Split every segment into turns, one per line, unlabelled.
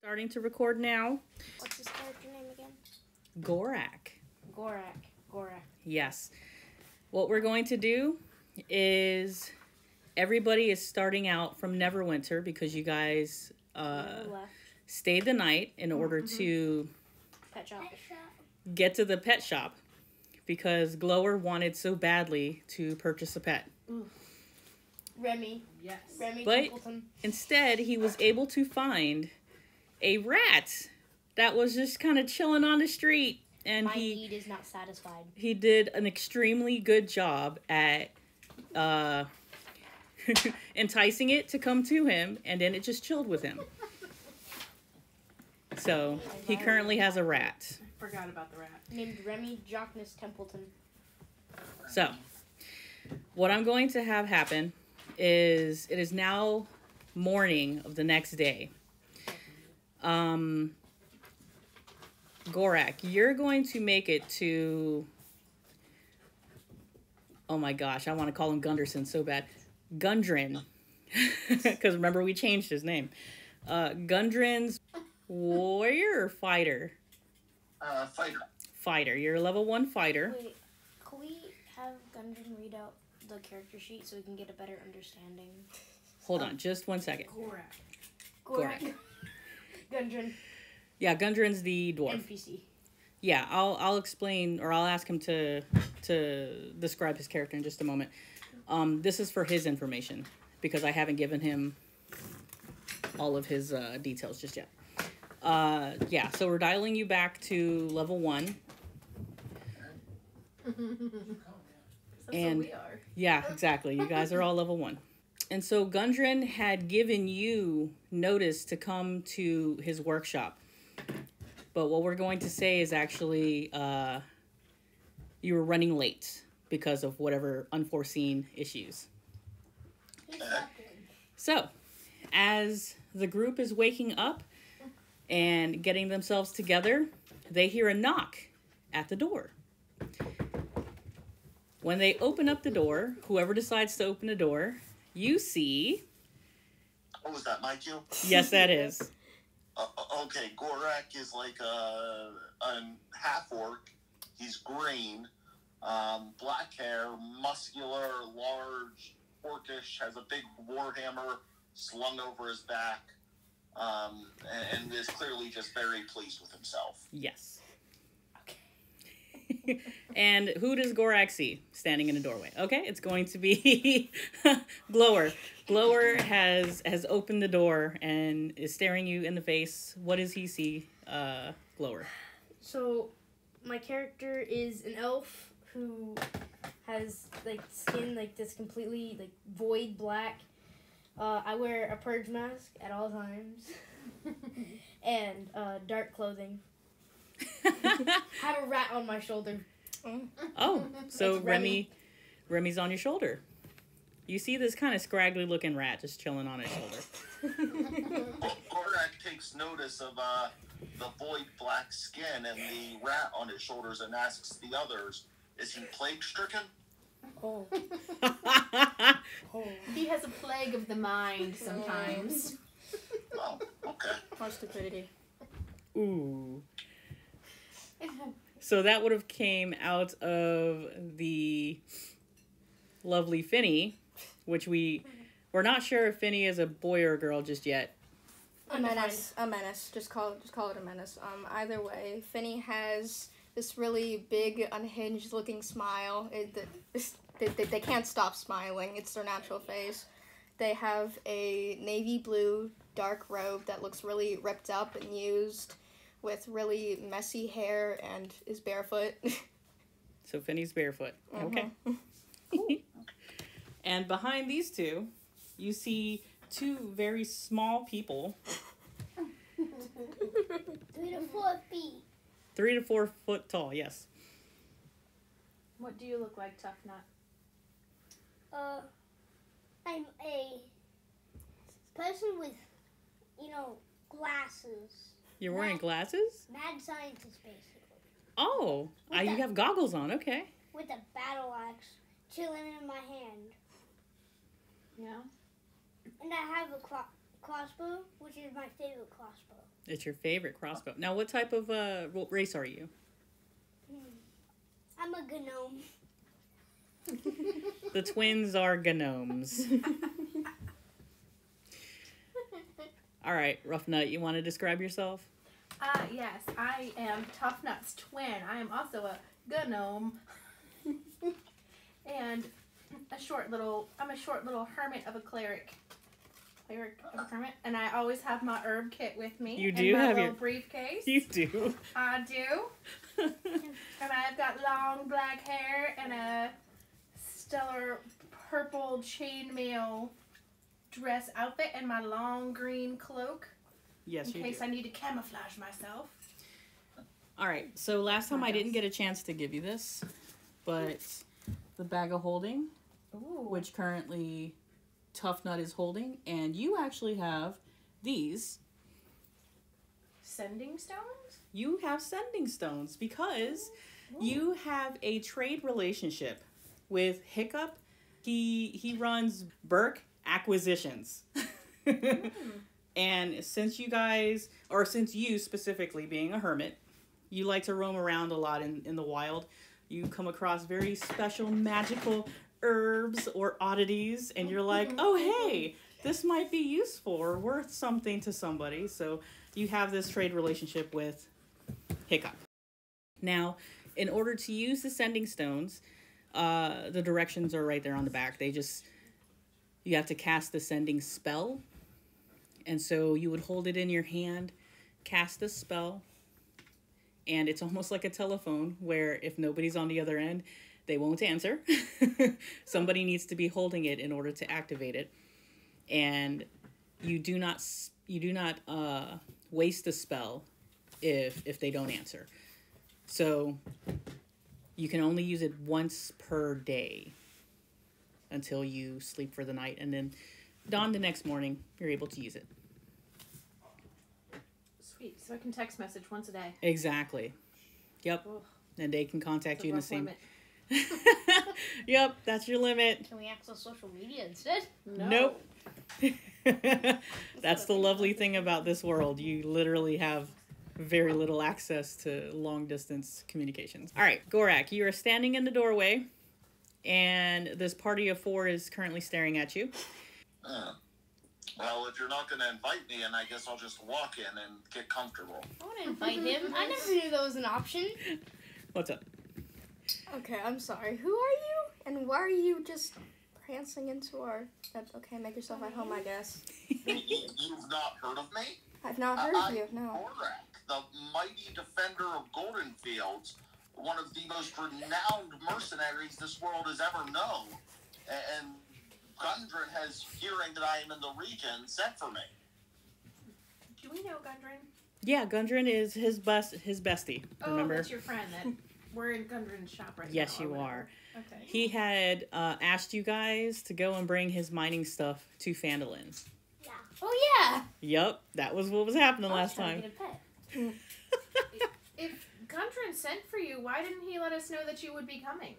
Starting to record now.
What's his character name again?
Gorak.
Gorak. Gorak.
Yes. What we're going to do is everybody is starting out from Neverwinter because you guys uh, stayed the night in order to
Pet shop.
get to the pet shop because Glower wanted so badly to purchase a pet.
Remy.
Yes.
Remy
But-
Templeton.
Instead, he was able to find a rat that was just kind of chilling on the street and
My
he
need is not satisfied.
he did an extremely good job at uh enticing it to come to him and then it just chilled with him so he currently has a rat
Forgot about the rat.
Named Remy Jockness Templeton.
so what i'm going to have happen is it is now morning of the next day um gorak you're going to make it to oh my gosh i want to call him gunderson so bad gundren because remember we changed his name uh gundren's warrior or fighter
Uh, fighter.
fighter you're a level one fighter
Wait, can we have Gundren read out the character sheet so we can get a better understanding?
hold on just one second
Gorak.
Gorak.
Gundren.
yeah gundren's the dwarf
NPC.
Yeah, I'll I'll explain or I'll ask him to to describe his character in just a moment. Um, this is for his information because I haven't given him all of his uh, details just yet. Uh, yeah, so we're dialing you back to level one. And-
what we are.
Yeah, exactly. You guys are all level one. And so Gundren had given you notice to come to his workshop. But what we're going to say is actually uh, you were running late because of whatever unforeseen issues. So, as the group is waking up and getting themselves together, they hear a knock at the door. When they open up the door, whoever decides to open the door, you see.
What was that, Mike? You?
Yes, that is.
Uh, uh, okay, Gorak is like a, a half orc. He's green, um, black hair, muscular, large, orcish. Has a big warhammer slung over his back, um, and, and is clearly just very pleased with himself.
Yes. And who does Gorak see standing in a doorway? Okay, it's going to be Glower. Glower has has opened the door and is staring you in the face. What does he see, uh, Glower?
So, my character is an elf who has like skin like this completely like void black. Uh, I wear a purge mask at all times, and uh, dark clothing. Have a rat on my shoulder.
oh, so Remy.
Remy.
Remy's on your shoulder. You see this kind of scraggly looking rat just chilling on his shoulder.
Gorak takes notice of uh, the void black skin and the rat on his shoulders and asks the others, "Is he plague stricken?"
Oh, oh.
He has a plague of the mind sometimes.
Oh, okay.
Or stupidity.
Ooh. So that would have came out of the lovely Finney, which we we're not sure if Finney is a boy or a girl just yet.
A menace. A menace. Just call just call it a menace. Um, either way, Finney has this really big, unhinged looking smile. It, the- this- they, they, they can't stop smiling. It's their natural face. They have a navy blue dark robe that looks really ripped up and used, with really messy hair and is barefoot.
So Finney's barefoot. Okay. and behind these two, you see two very small people,
Three to four feet.
three to four foot tall. Yes.
What do you look like, Tuffnut?
Uh, I'm a person with, you know, glasses.
You're wearing
What?
glasses.
Mad scientist, basically.
Oh, uh, you have goggles on. Okay.
With a battle axe chilling in my hand.
Yeah.
And I have a cro- crossbow, which is my favorite crossbow.
It's your favorite crossbow. Now, what type of uh, ro- race are you?
I'm a gnome.
The twins are gnomes. All right, Ruffnut, you want to describe yourself?
Ah, yes, I am Tuffnut's twin. I am also a gnome. and a short little, I'm a short little hermit of a cleric. Cleric of a hermit. And I always have my herb kit with me.
You do
my
have
little
your-
briefcase.
You do.
I do. And I've got long black hair and a stellar purple chainmail dress outfit and my long green cloak
yes,
in case
do.
I need to camouflage myself.
All right, so last time I didn't get a chance to give you this, but the bag of holding,
Ooh.
which currently Tuffnut is holding, and you actually have these.
Sending stones?
You have sending stones because you have a trade relationship with Hiccup. He he runs Burke Acquisitions. and since you guys or since you specifically being a hermit, you like to roam around a lot in, in the wild. You come across very special magical herbs or oddities and you're like, "Oh, hey, this might be useful or worth something to somebody." So you have this trade relationship with Hiccup. Now, in order to use the sending stones, uh, the directions are right there on the back. They just you have to cast the sending spell, and so you would hold it in your hand, cast the spell, and it's almost like a telephone where if nobody's on the other end, they won't answer. Somebody needs to be holding it in order to activate it, and you do not you do not uh, waste the spell if if they don't answer. So you can only use it once per day until you sleep for the night and then dawn the next morning you're able to use it.
Sweet. So I can text message once a day.
Exactly. Yep.
Ugh.
And they can contact
It's
you in the same. Yep, that's your limit.
Can we access social media instead?
No.
Nope. That's the lovely thing about this world. You literally have very little access to long distance communications. All right, Gorak, you are standing in the doorway, and this party of four is currently staring at you.
Uh, well, if you're not going to invite me in, I guess I'll just walk in and get comfortable.
I want to invite him. I never knew that was an option.
What's up?
Okay, I'm sorry. Who are you? And why are you just prancing into our? Okay, make yourself at home, I guess.
You've not heard of me?
I've not heard of you. No.
Gorak, the mighty defender of Golden Fields, one of the most renowned mercenaries this world has ever known. And Gundren has, hearing that I am in the region, sent for me.
Do we know Gundren?
Yeah, Gundren is his best his bestie.
Oh,
Remember?
that's your friend that we're in Gundren's shop right
yes,
now. or
you
whatever.
are.
Okay.
He had uh, asked you guys to go and bring his mining stuff to Phandalin.
Yeah.
Oh yeah.
Yep, that was what was happening
I was
last
trying
time.
to get a pet.
If Gundren sent for you, why didn't he let us know that you would be coming?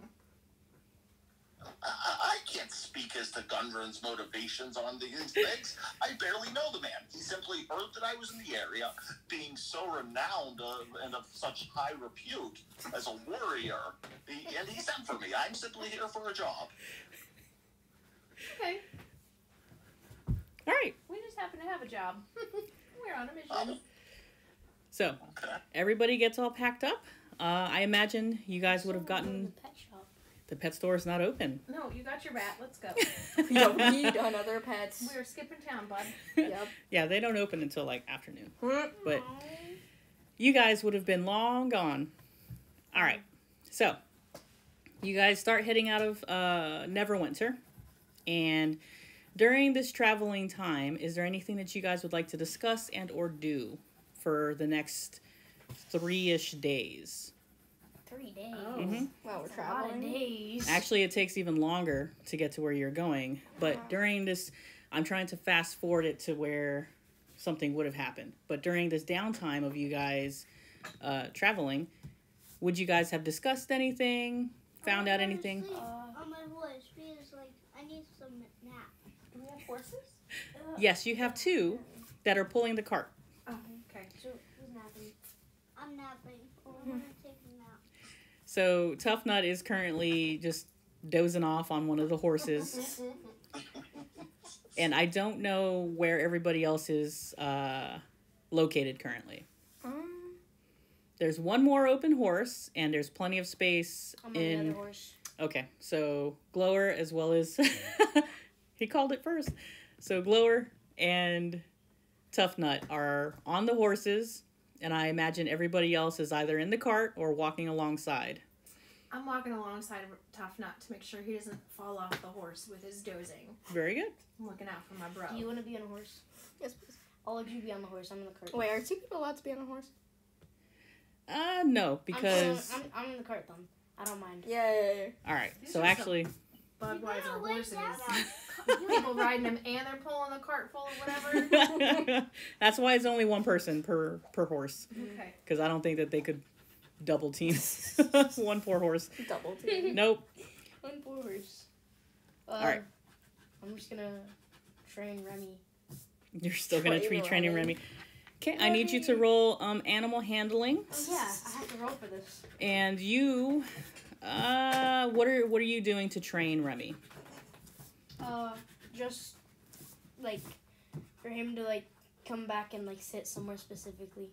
I, I I can't speak as to Gundren's motivations on these things. I barely know the man. He simply heard that I was in the area, being so renowned uh, and of such high repute as a warrior, he, and he sent for me. I'm simply here for a job.
Okay.
All right,
We just happen to have a job. we're on a mission.
So
okay.
everybody gets all packed up. Uh, I imagine you guys would have gotten
The pet shop.
the pet store is not open.
No, you got your rat. Let's go.
Yo, need another pets.
We're skipping town, bud.
Yep.
yeah, they don't open until like afternoon.
Hmm.
But you guys would have been long gone. All right, so you guys start heading out of uh, Neverwinter, and during this traveling time, is there anything that you guys would like to discuss and or do for the next three-ish days?
Three days.
Oh.
Mhm.
While we're
That's a lot of
traveling.
days.
Actually, it takes even longer to get to where you're going. But during this, I'm trying to fast forward it to where something would have happened. But during this downtime of you guys uh, traveling, would you guys have discussed anything? Found out anything?
on my voice because like I need some nap.
Do we have horses?
Yes, you have two that are pulling the cart.
Oh, okay.
So who's napping? I'm napping. Oh, I'm gonna take a nap.
So Tuffnut is currently just dozing off on one of the horses. and I don't know where everybody else is uh, located currently.
Um,
There's one more open horse, and there's plenty of space
I'm on the
in.
other horse.
Okay, so Glower as well as he called it first. So Glower and Tuffnut are on the horses, and I imagine everybody else is either in the cart or walking alongside.
I'm walking alongside of Tuffnut to make sure he doesn't fall off the horse with his dozing.
Very good.
I'm looking out for my bro.
Do you want to be on a horse?
yes, please.
I'll let you be on the horse. I'm in the cart.
Wait, are two people allowed to be on a horse?
Uh, no,
I'm,
because
I'm, I'm in the cart then. I don't mind.
Yeah, yeah, yeah.
all right.
These
So
are some-
actually,
Budweiser
You better
horses. People riding them and they're pulling the cart full of whatever.
that's why it's only one person per per horse.
okay.
Because I don't think that they could double team one poor horse.
Double team.
Nope.
One poor horse. Uh,
All right.
I'm just gonna train Remy.
You're still gonna
Train
training
Remy.
Remy. Okay, I need you to roll um animal handling.
Oh yeah, I have to roll for this.
And you, uh, what are what are you doing to train Remy?
Uh, just like for him to like come back and like sit somewhere specifically.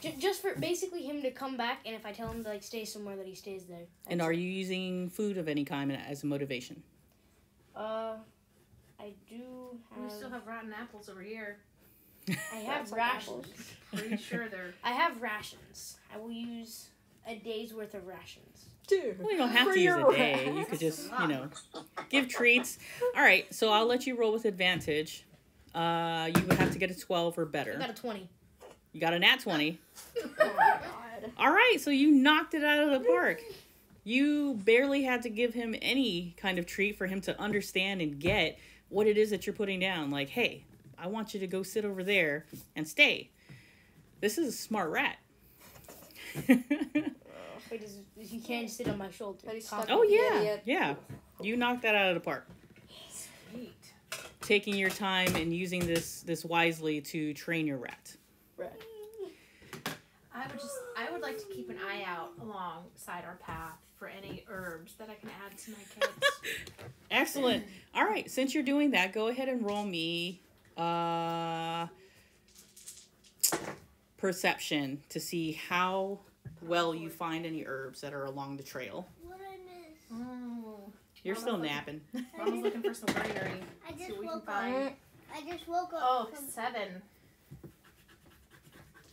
J- just for basically him to come back, and if I tell him to like stay somewhere, that he stays there.
And are you using food of any kind as a motivation?
Uh, I do
We still have rotten apples over here.
I have rations.
Pretty sure they're.
I have rations. I will use a day's worth of rations.
Dude.
Well, you don't have
For
to use
your
a day. You could just, you know, give treats. All right, so I'll let you roll with advantage. Uh, you would have to get a twelve or
I
better.
got a twenty.
You got a nat twenty.
Oh my god.
All right, so you knocked it out of the park. You barely had to give him any kind of treat for him to understand and get what it is that you're putting down. Like, hey, I want you to go sit over there and stay. This is a smart rat.
Wait, does, he can't sit on my shoulder.
But he's
Calm
stuck
oh yeah,
Idiot.
yeah. You knocked that out of the park.
Sweet.
Taking your time and using this this wisely to train your rat.
Right.
I would just. I would like to keep an eye out alongside our path for any herbs that I can add to my kids.
Excellent. All right, since you're doing that, go ahead and roll me uh perception to see how well you find any herbs that are along the trail.
What I miss?
oh.
You're still napping.
Mama's looking for some greenery.
I
See
just
what we can
woke up.
find.
I just woke up.
Oh,
from-
seven.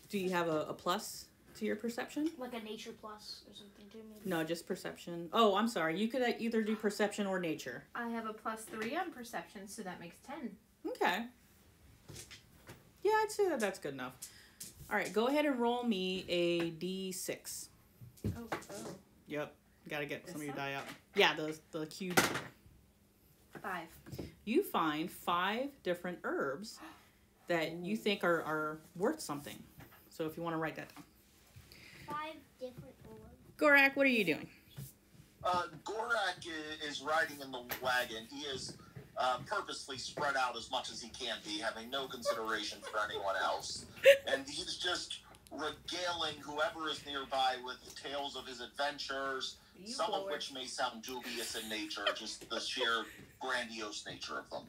Do you have a, a plus to your perception?
Like a nature plus or something too. Maybe.
No, just perception. Oh, I'm sorry. You could uh, either do perception or nature.
I have a plus three on perception, so that makes ten.
Okay. Yeah, I'd say that that's good enough. All right, go ahead and roll me a d6.
Oh, oh.
Yep. Got to get some of your
This
die out. Yeah, the the cube.
Five.
You find five different herbs that you think are, are worth something. So if you want to write that down.
Five different herbs.
Gorak, what are you doing?
Uh, Gorak is riding in the wagon. He is uh, purposely spread out as much as he can be, having no consideration for anyone else. And he's just regaling whoever is nearby with tales of his adventures,
You
some of which may sound dubious in nature, just the sheer grandiose nature of them.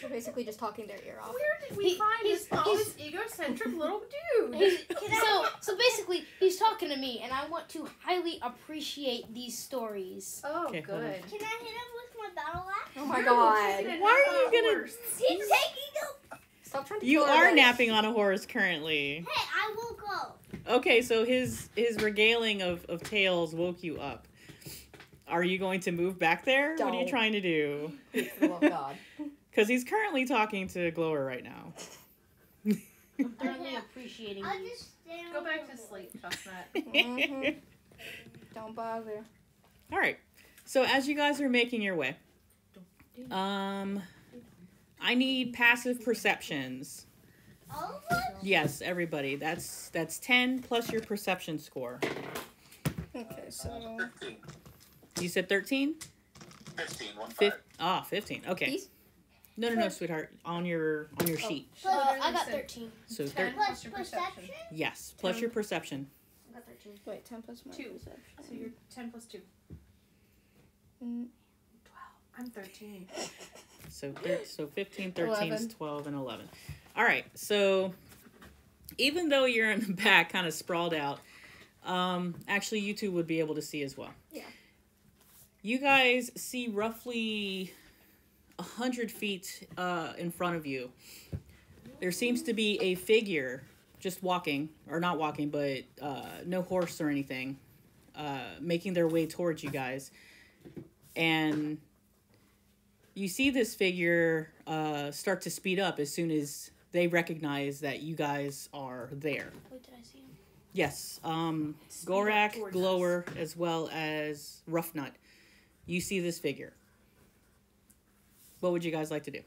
So basically just talking their ear off.
Where did we
He-
find
he's-
this, oh,
he's-
this egocentric little dude?
He's- so so basically, he's talking to me, and I want to highly appreciate these stories.
oh,
Okay,
good.
Can I hit him with my battle axe?
Oh my god.
Why are you gonna-
horse.
He's taking the.
Stop trying to
You are
everybody.
napping on a horse currently.
Hey, I woke up.
Okay, so his his regaling of, of tales woke you up. Are you going to move back there? What are you trying to do?
Please, for the love of God.
Because he's currently talking to Glower right now.
I'm thoroughly appreciating
I'll
these.
just stand.
Go back to sleep, Chestnut.
Mhm. Don't bother.
All right. So as you guys are making your way, um, I need passive perceptions.
All of us?
Yes, everybody. That's that's ten plus your perception score.
Okay, so
Uh,
You said thirteen.
15, one
Fif- ah, 15. Okay.
These?
No, no, no, sweetheart. On your on your sheet.
Uh, I got
said
13.
So
Ten
thir-
plus
Plus
your perception.
perception?
yes, plus your perception.
I got 13.
Wait, 10 plus my
Two.
perception.
So you're 10 plus 2.
Mm,
12. I'm 13.
So thir- so 15, 13 is 12 and 11. All right. So even though you're in the back kind of sprawled out, um actually you two would be able to see as well.
Yeah.
You guys see roughly a 100 feet uh in front of you. There seems to be a figure just walking or not walking but uh no horse or anything uh making their way towards you guys. And you see this figure uh, start to speed up as soon as they recognize that you guys are there.
Wait, did I see him?
Yes, um, Gorak, Glower, as well as Ruffnut. You see this figure. What would you guys like to do?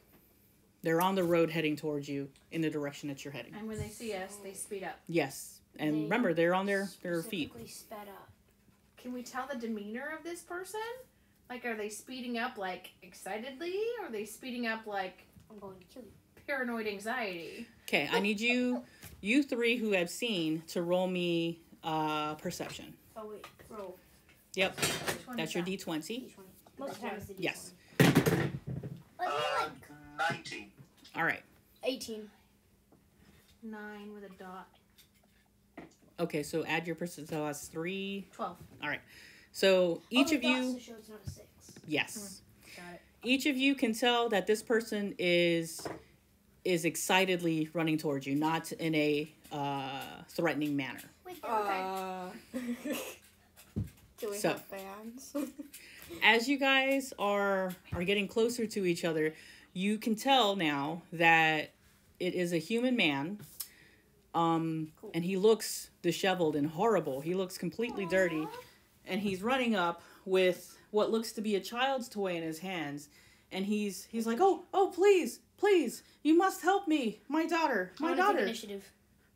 They're on the road heading towards you in the direction that you're heading.
And when they see us, they speed up.
Yes, and
They
remember they're on their their feet.
Specifically sped up.
Can we tell the demeanor of this person? Like, are they speeding up like excitedly? Or are they speeding up like
I'm going to kill you.
paranoid anxiety?
Okay, I need you, you three who have seen, to roll me uh, perception.
Oh, wait. Roll.
Yep, that's your
that?
D twenty.
D20. Most of the time it's the D20.
Yes.
But
Uh,
like,
19.
All right.
18.
Nine with a dot.
Okay, so add your percent. So that's three.
12. All right.
So each
oh,
of
dot
you,
still shows it's not a 6.
yes,
Got it.
each of you can tell that this person is is excitedly running towards you, not in a uh, threatening manner.
wait,
Uh, do we
So-
have fans?
As you guys are are getting closer to each other, you can tell now that it is a human man. Um, and he looks disheveled and horrible. He looks completely dirty. and he's running up with what looks to be a child's toy in his hands and he's he's like oh oh please please you must help me my daughter my daughter
initiative.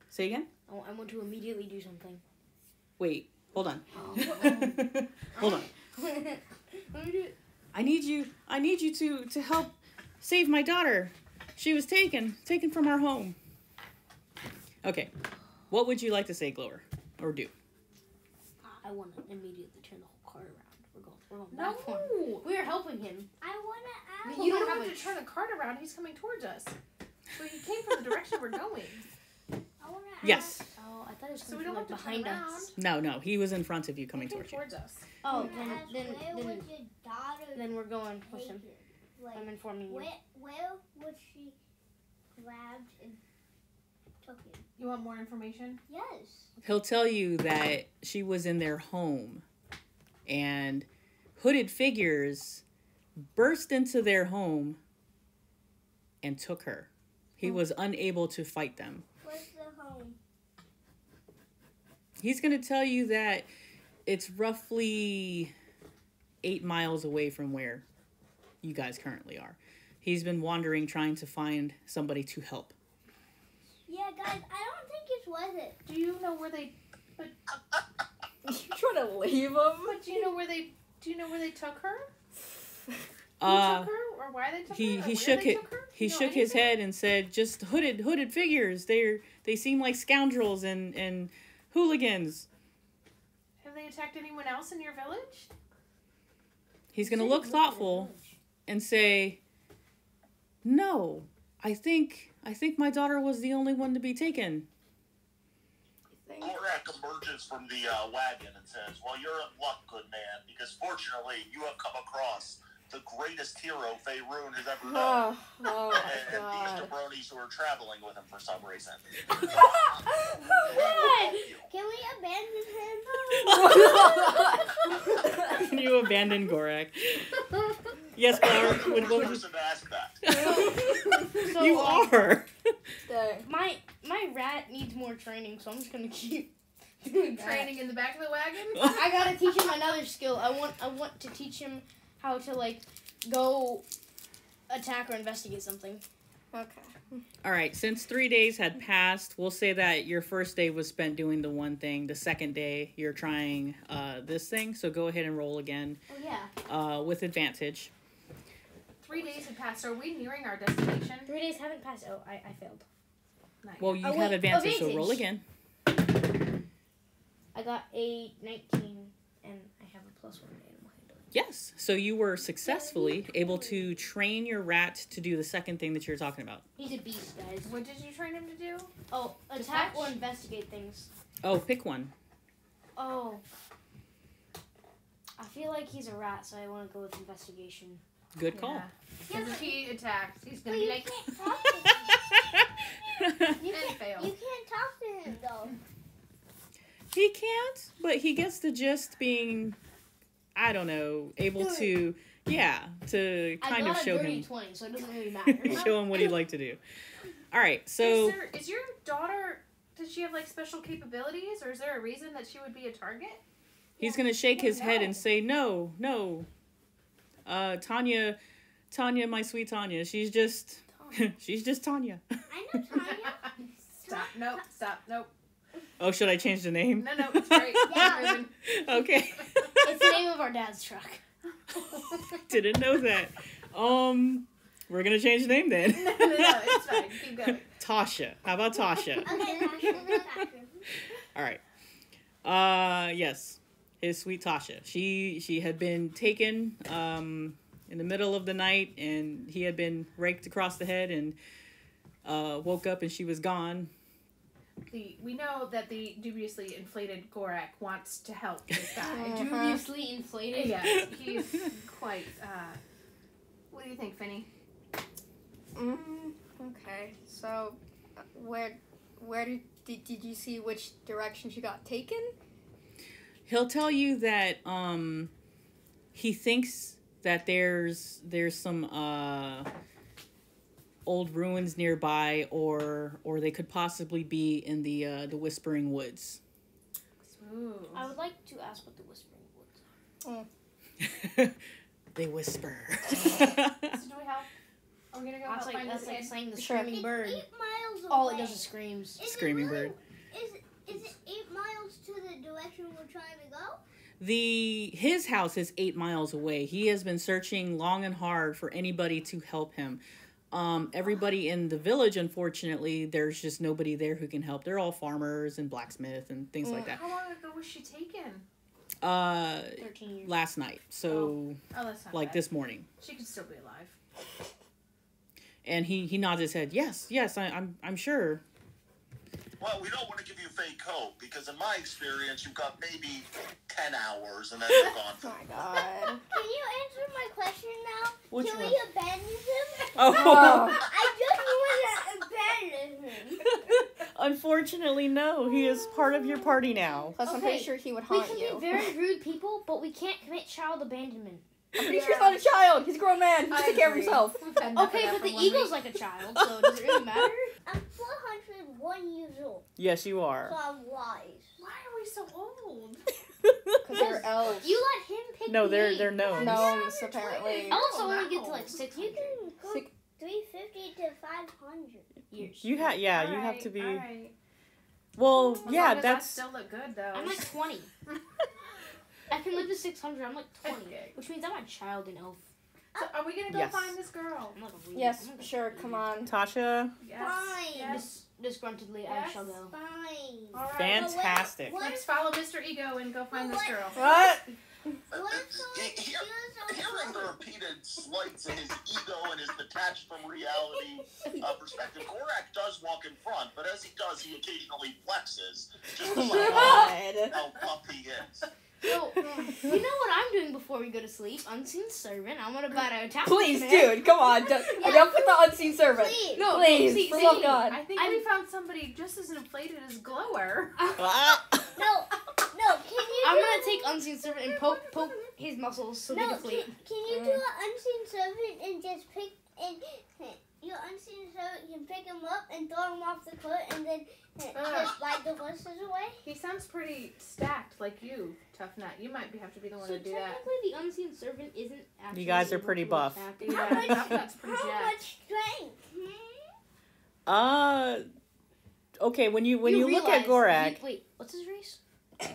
say again
I I want to immediately do something.
wait hold on
Oh.
hold on
Let me do it.
i need you i need you to to help save my daughter she was taken taken from our home okay what would you like to say glower or do
I want to immediately turn the whole car around. We're going. We're going
No.
back for him. We are helping him.
I wanna ask.
You
You
don't
don't
have
have to turn the cart around. He's coming towards us. So he came from the direction we're going.
I wanna ask.
yes
Oh, I thought it was
So we
coming
don't
from, like,
to turn
behind us.
no no he was in front of you coming
came
towards you
us.
Oh,
I
then then then,
was your daughter
then we're going push him.
taken? Like,
I'm informing you.
where where was she grabbed and took it?
You want more information?
Yes.
he'll tell you that she was in their home and hooded figures burst into their home and took her. He oh. was unable to fight them.
Where's the home?
He's going to tell you that it's roughly eight miles away from where you guys currently are. He's been wandering trying to find somebody to help.
Yeah, guys, I don't think it's worth it.
Do you know where they?
you trying to leave him?
But do you know where they? Do you know where they took her? Who
Uh,
took her, or why they took
he
her?
he
where
shook
they
it.
took her?
He
You know
shook his head and said, "Just hooded hooded figures. They're they seem like scoundrels and and hooligans."
Have they attacked anyone else in your village?
He's gonna look thoughtful and say, "No, I think I think my daughter was the only one to be taken."
Gorak emerges from the uh, wagon and says, Well, you're in luck, good man, because fortunately you have come across the greatest hero Faerun has ever known.
Oh, oh
and, and these jabronis who are traveling with him for some reason.
Dad, can we abandon him?
Can you abandon Gorak? Yes, Flower.
I'm
What, what would
person to ask that.
you?
So,
you
um,
are.
Dang.
My my rat needs more training, so I'm just gonna keep doing that.
Training in the back of the wagon.
I gotta teach him another skill. I want I want to teach him how to like go attack or investigate something.
Okay.
All right. Since three days had passed, we'll say that your first day was spent doing the one thing. The second day, you're trying uh, this thing. So go ahead and roll again
Oh yeah.
uh, with advantage.
Three days have passed. Are we nearing our destination?
Three days haven't passed. Oh, I, I failed.
Not
Well, you
Oh,
have
wait,
advantage, so roll again.
I got a 19, and I have a plus one animal handling.
Yes. So you were successfully able to train your rat to do the second thing that you're talking about.
He's a beast, guys.
what did you train him to do?
Oh, attack or investigate things.
Oh, pick one.
Oh. I feel like he's a rat, so I want to go with investigation.
Good call.
Because if he attacks, he's gonna be
you
like
can't talk to him. You can't,
fail.
you can't talk to him though.
he can't, but he gets the gist being, I don't know, able to, yeah, to
I
kind
got
of
a
show
dirty
him,
20, so it doesn't really matter.
show him what he'd like to do. All right, so
is, there, is your daughter? Does she have like special capabilities, or is there a reason that she would be a target?
he's gonna shake his head and say, "No, no, uh, Tanya, Tanya, my sweet Tanya, she's just, she's just Tanya."
I know Tanya.
stop! Nope! Stop! Nope!
Oh, should I change the name?
No! No! It's great.
Yeah.
Moving.
Okay.
it's the name of our dad's truck.
Didn't know that. Um, we're gonna change the name then.
no, no, no, it's fine. Keep going.
Tasha. How about Tasha?
Okay, Tasha.
All right. Uh, yes, his sweet Tasha. She she had been taken um in the middle of the night, and he had been raked across the head, and uh woke up, and she was gone.
The, we know that the dubiously inflated Gorak wants to help this guy.
Uh-huh.
Dubiously inflated.
yes, he's quite. Uh, what do you think, Finney?
Mm, okay, so uh, where where did, did did you see which direction she got taken?
He'll tell you that um he thinks that there's there's some uh old ruins nearby or or they could possibly be in the uh the whispering woods.
Smooth.
I would like to ask what the Whispering Woods are.
they whisper.
So do we help? Are we gonna go
are. That's
help
like,
find
that's
this
like saying the
Sure.
screaming
It's
bird.
eight miles away.
All it does is screams.
Is
Screaming
really-
bird.
Is is it eight miles to the direction we're trying to go?
the his house is 8 miles away. He has been searching long and hard for anybody to help him. Um everybody in the village unfortunately there's just nobody there who can help. They're all farmers and blacksmith and things like that.
How long ago was she taken?
Uh
13 years.
last night. So
Oh, that's not
like
bad.
this morning.
She could still be alive.
And he he nods his head. Yes, yes, I, I'm I'm sure.
Well, we don't want to give you fake hope because, in my experience, you've got maybe 10 hours and then you're gone.
Oh my god.
Can you answer my question now?
Which
Can
one?
we abandon him?
Oh,
I just want to abandon him.
unfortunately, no. He is part of your party now.
Plus, I'm pretty sure he would haunt you.
We can
you.
be very rude people, but we can't commit child abandonment.
I'm pretty sure he's not a child. He's a grown man. He can
I
take care of
agree.
himself.
We've had enough of
Okay, but the eagle's
week.
like a child, so does it really matter?
I'm 401 years old,
Yes, you are.
so I'm wise.
Why are we so old?
Because they're elves.
You let him pick
no, they're
age.
they're gnomes.
Gnomes, apparently.
Elves
Oh,
only get to
wow.
like
You
600
can go
Six-
350 to 500.
years.
You have yeah, you have to be.
alright.
Well,
As
yeah,
long as
that's
I still look good though.
I'm like 20. I can live to 600. I'm like 20,
Okay.
which means I'm a child in elf.
So are we gonna go
Yes.
find this girl?
I'm like.
Yes,
I'm like
sure. Come on.
Tasha.
Yes.
Fine.
Yes.
Dis- disgruntledly, I shall go.
Fine.
All right.
Fantastic.
What
Let's follow Mr. Ego and go find this girl.
What?
What if someone
He- he- Hearing the repeated slights in his ego and his detached from reality uh, perspective, Gorak does walk in front, but as he does, he occasionally flexes just to
Oh
show
my
off
god.
how tough he is.
So, you know what I'm doing before we go to sleep? Unseen servant. I'm about to attack
Please,
this man.
dude, come on. Don't,
Yeah.
don't put the unseen servant.
Please.
No,
Please,
see,
for
see,
love God.
I think
I'm-
we found somebody just as inflated as Glower.
No, no, can you
I'm
do
gonna take unseen servant and poke poke his muscles so
No,
can
can,
sleep.
can you uh. do an unseen servant and just pick and your unseen servant can pick him up and throw him off the cliff and then uh, just slide the horses away?
He sounds pretty stacked, like you, Tuffnut. You might be, have to be the one
So
to do that.
So technically, the unseen servant isn't actually.
You guys are pretty buff.
Yeah,
How much-
Tuffnut's pretty
How
jacked.
much strength? Hmm?
Uh. Okay, when you when you, look at
realize-
Gorak,
Wait, wait, what's his race?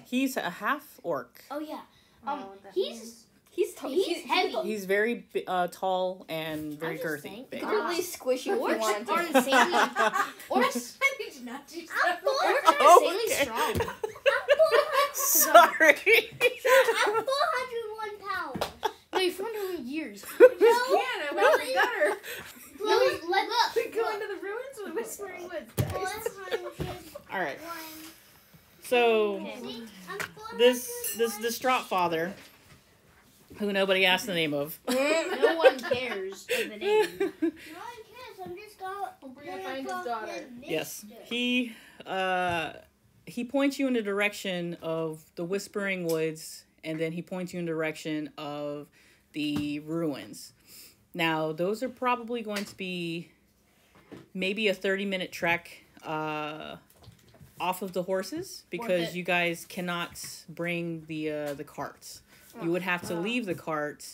he's a half orc.
Oh yeah.
Oh,
Um,
that
he's
means-
He's t-
He's heavy.
He's very uh, tall and very
just
girthy.
saying-
big.
Completely squish you if you
Orcs
wanted
are
to.
insanely,
Or
orcs,
I did not do
I'm
so.
orcs are
Oh,
insanely
okay.
strong.
I'm
Sorry.
I'm 401 pounds.
No, you've run over years.
Just can. I went to the gutter.
No, look,
We go into the ruins with Whispering Woods, guys.
401.
All right. So
See, I'm 401.
this this distraught father, who nobody asked the name of.
No one cares of the name.
No one cares. I'm just going.
We're gonna find his daughter.
yes, he uh he points you in the direction of the Whispering Woods, and then he points you in the direction of the ruins. Now, those are probably going to be maybe a 30 minute trek uh, off of the horses because you guys cannot bring the uh, the carts. You would have to leave the cart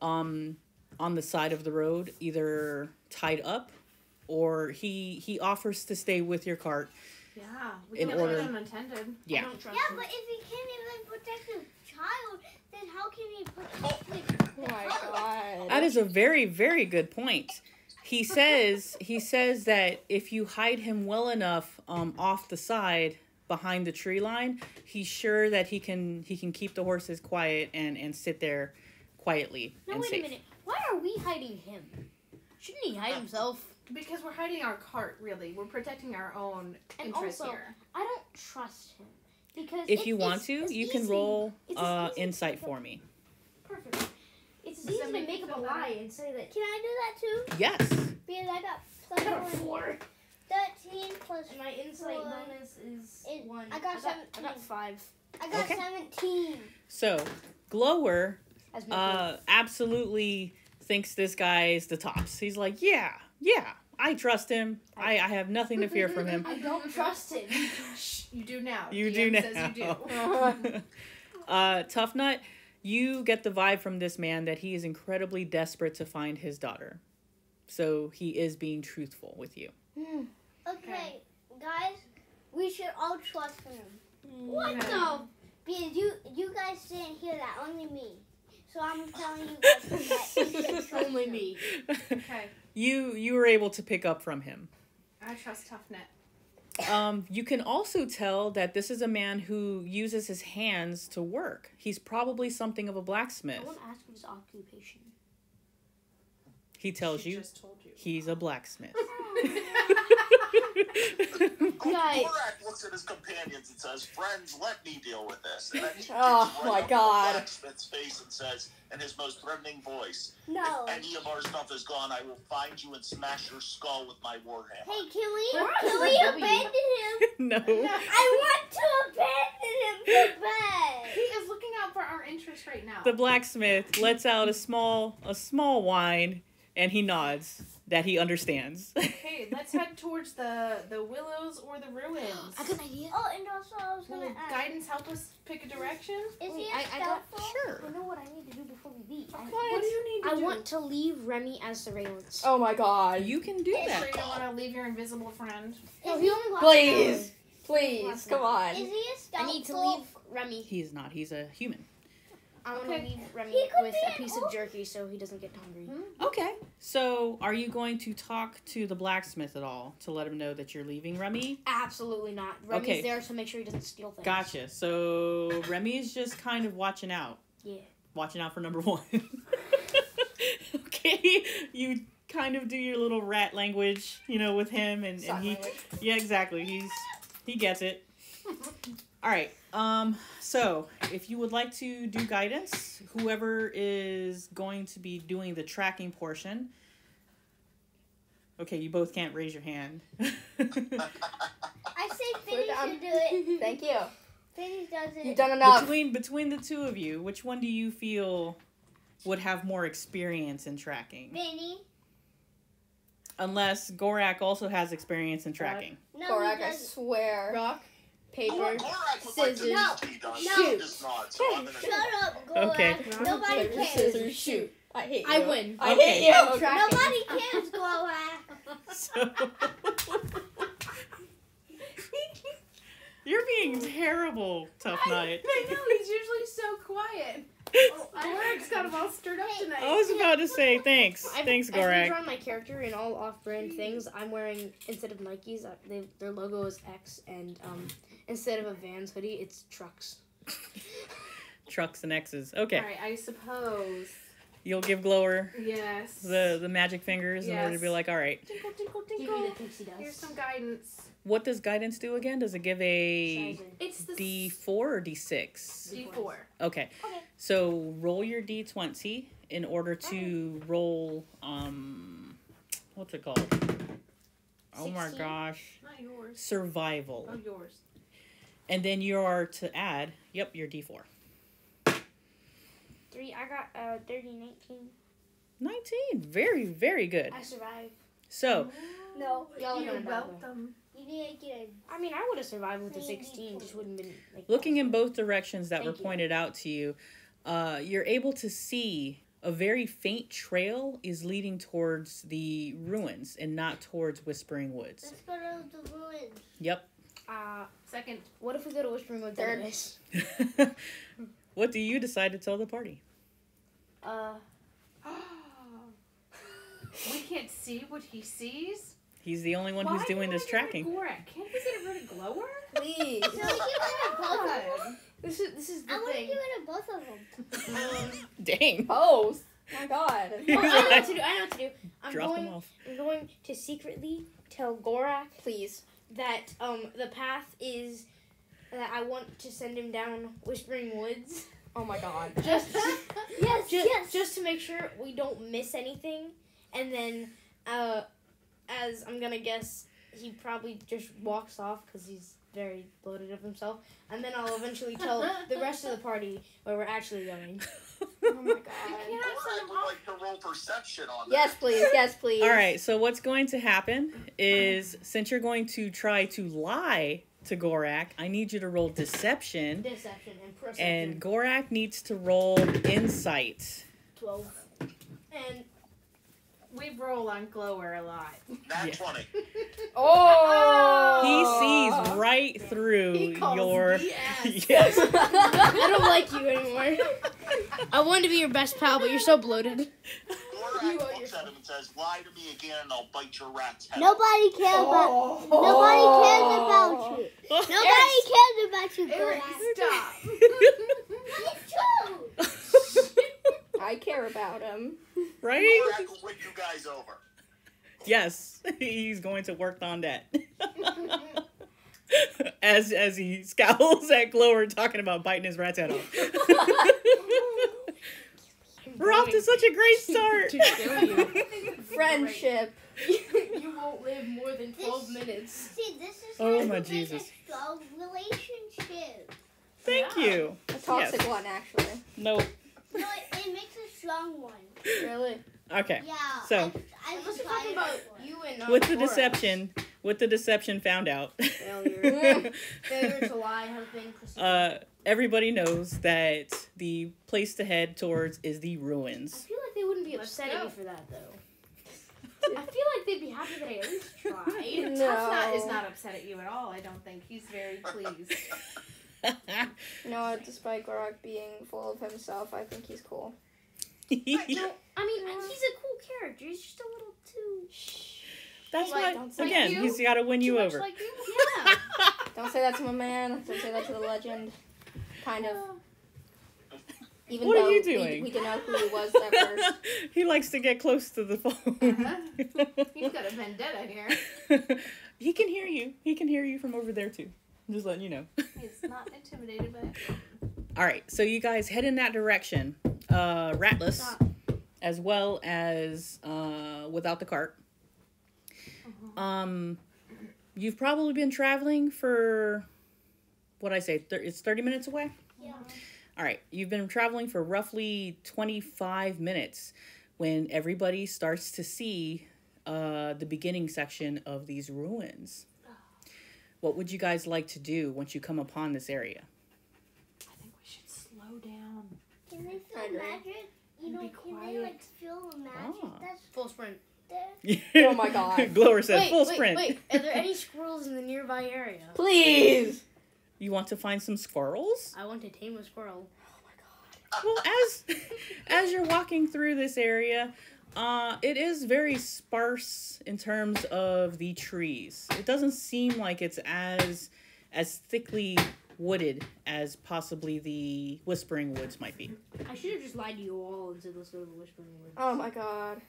um, on the side of the road, either tied up or he he offers to stay with your cart.
Yeah, we
In
can't
order-
leave them unattended.
Yeah.
Trust
Yeah, but if he can't even protect the child, then how can he protect the
Oh my god.
That is a very very good point. He says he says that if you hide him well enough um, off the side behind the tree line, he's sure that he can he can keep the horses quiet and and sit there quietly
No,
and
wait
safe.
a minute. Why are we hiding him? Shouldn't he hide himself?
Because we're hiding our cart, really. We're protecting our own
And
interests
also-
here.
I don't trust him because
If
it-
you want to,
it's
you can roll uh, insight for me.
Perfect. It's easy to
make
make up a lie and say that.
Can I do that too?
Yes.
Because I got
I got a
plus
four.
13 plus.
And my insight
Four.
bonus is
It-
one.
I got
I got,
seventeen.
five.
I got
Okay.
17.
So, Glower uh, absolutely thinks this guy is the tops. He's like, yeah, yeah, I trust him. I, I have nothing to fear from him.
I don't trust him.
Shh, you do now.
You
DM
do now.
Says you do.
uh, Tuffnut, you get the vibe from this man that he is incredibly desperate to find his daughter. So he is being truthful with you.
Okay, guys, we should all trust him.
What
Okay.
the?
Because you you guys didn't hear that, only me. So I'm telling you guys that you should trust
Only
him.
me.
Okay.
you you were able to pick up from him.
I trust Tuffnut.
Um, you can also tell that this is a man who uses his hands to work. He's probably something of a blacksmith.
I want to ask him his occupation.
He tells
She
you
just told you.
he's a blacksmith.
Guy.
Gorak looks at his companions and says, "Friends, let me deal with this." And then he
Oh,
gets right
my
up the
God.
blacksmith's face and says, in his most threatening voice,
No.
"If any of our stuff is gone, I will find you and smash your skull with my warhammer."
Hey, can we
Where
can
is
we abandon him?
no.
I want to abandon him so bad.
He is looking out for our interests right now.
The blacksmith lets out a small a small whine and he nods that he understands.
okay, let's head towards the the willows or the ruins.
I got an idea.
Oh, and also I was
Will
gonna ask,
guidance help us pick a direction?
is
Wait,
he
I-
a
I got-
stealth?
sure.
I know what I need to do before we leave. I,
What do you need to
I
do?
want to leave Remy as surveillance.
Oh my god.
You can do
Are you sure you don't want to leave your invisible friend?
No,
Is
he
he,
only
Please. Please. Come on.
is he a
hour. I need to leave Remy.
He's not. He's a human.
I want
Okay.
to leave Remy with a piece of jerky so he doesn't get hungry. Hmm?
Okay. So, are you going to talk to the blacksmith at all to let him know that you're leaving Remy?
Absolutely not. Remy's
Okay.
there to make sure he doesn't steal things.
Gotcha. So, Remy's just kind of watching out.
Yeah.
Watching out for number one. okay. You kind of do your little rat language, you know, with him, and, and he.
language.
Yeah, exactly. He's he gets it. All right. Um. So, if you would like to do guidance, whoever is going to be doing the tracking portion. Okay, you both can't raise your hand.
I say
Put
Finney
it down.
should do it.
Thank you.
Finney does it.
You've done enough.
between between the two of you, which one do you feel would have more experience in tracking?
Finney.
Unless Gorak also has experience in tracking.
No,
Gorak,
he
I swear.
Rock, paper,
Gorak like to
scissors,
think he.
No.
Not. So I'm.
Shut up, Gorak.
Okay.
Nobody
Paper,
cares.
scissors, shoot. I hate you.
I win.
I
Okay.
hate you.
Tracking.
Nobody cares, Gorak.
So You're being terrible, Tough
I,
Night.
I know, he's usually so quiet.
Oh, I
Gorak I'm all stirred up tonight.
I was about to say thanks.
I've,
Thanks,
I've been
Gorak.
my character in all off-brand things. I'm wearing instead of Nikes, uh, they, their logo is X, and um, instead of a Vans hoodie, it's trucks.
Trucks and X's. Okay.
All right, I suppose.
You'll give Glower
Yes.
the the magic fingers in order to be like, all right.
tinkle, tinkle,
Give me
tinkle.
the pixie dust.
Here's some guidance.
What does guidance do again? Does it give a
it's
D four or D six?
D four.
Okay.
Okay.
So roll your D twenty in order to roll um what's it called? Oh my gosh.
Not yours.
Survival.
Oh, yours.
And then you are to add, yep, your D four.
Three. I got uh 30, 19.
19. Very, very good.
I survived.
So
No.
Y'all are
You're
gonna die. though.
welcome.
You need to get
I mean, I would have survived with the 16. Just wouldn't been like.
looking in both directions that were
Thank you.
pointed out to you, uh, you're able to see a very faint trail is leading towards the ruins and not towards Whispering Woods.
Let's go to the ruins.
Yep.
Uh,
Second.
what if we go to Whispering Woods
Third.
anyways?
what do you decide to tell the party?
Uh,
we can't see what he sees.
He's the only one
Why
who's doing
do I
this
get rid of
tracking.
Gorak? Can't we get rid of Glower?
Please.
So we get both of them.
This is this is the
I want to
thing.
get rid of both of them.
Um,
Dang.
Pose. My God.
oh, I know what to do. I know what to do. I'm
Drop
going.
them off.
I'm going to secretly tell Gorak
Please.
That um the path is that I want to send him down Whispering Woods.
Oh my God.
Just
Yes,
just,
yes.
just to make sure we don't miss anything. And then, uh, as I'm gonna guess, he probably just walks off because he's very bloated of himself. And then I'll eventually tell the rest of the party where we're actually going.
Oh my
You
God.
cannot
Or
send
I would
off.
like to roll perception on that.
Yes, please. Yes, please.
All right, so what's going to happen mm-hmm. is since you're going to try to lie to Gorak, I need you to roll deception,
Deception and perception.
and Gorak needs to roll insight.
twelve. And
We roll on Glower a lot.
Nat
Yeah.
20.
Oh.
He sees right through
He calls
your.
BS.
yes.
I don't like you anymore. I wanted to be your best pal, but you're so bloated.
Gorak looks at him and says, Lie to me again and I'll bite your rat's head.
Nobody cares about.
Oh.
Nobody cares about you. Nobody cares about you,
Eric, stop.
It's true.
I care about him.
right?
Gorak will win you guys over.
Yes, he's going to work on that. as as he scowls at Glower talking about biting his rat's head off. We're off to such a great start.
to you.
Friendship.
you won't live more than 12 minutes.
See, this is
Oh, my Jesus.
a relationship.
Thank
Yeah.
you.
A toxic
Yes.
one, actually.
Nope.
No, it, it makes a strong one.
Really?
Okay.
Yeah.
So-
I, I
Unless talking about you and
With the
Gorak.
deception, with the deception found out.
Failure. Failure to lie has been
uh, everybody knows that the place to head towards is the ruins.
I feel like they wouldn't be
Let's
upset at me for that, though. I feel like they'd be happy that I at least tried.
No.
Tuffnut is not upset at you at all, I don't think. He's very pleased.
No, despite Gorak being full of himself, I think he's cool.
No, I mean, he's a cool character. He's just a little too.
That's
Like-
why,
don't
again,
you?
he's got to win you
much
over.
like you? Yeah.
Don't say that to my man. Don't say that to the legend. Kind of. Even
What are
though
you
we-
doing?
We, didn't know who he was at first.
he likes to get close to the phone.
Uh-huh. He's got a vendetta here.
he can hear you. He can hear you from over there too. I'm just letting you know.
He's not intimidated by it.
All right, so you guys head in that direction. Uh, Ratless,
Stop.
as well as uh, without the cart. Um, you've probably been traveling for what I say. Thir- it's thirty minutes away.
Yeah.
All right, you've been traveling for roughly 25 minutes when everybody starts to see uh, the beginning section of these ruins. What would you guys like to do once you come upon this area?
I think we should slow down.
Can they feel magic? You know, can they like feel the magic
Ah.
that's
Full sprint.
Oh my God.
Glower said
wait,
full
wait,
sprint.
wait. Are there any squirrels in the nearby area?
Please.
You want to find some squirrels?
I want to tame a squirrel. Oh my god.
Well, as as you're walking through this area, uh, it is very sparse in terms of the trees. It doesn't seem like it's as as thickly wooded as possibly the Whispering Woods might be.
I should have just lied to you all and said let's go to the Whispering Woods.
Oh my god.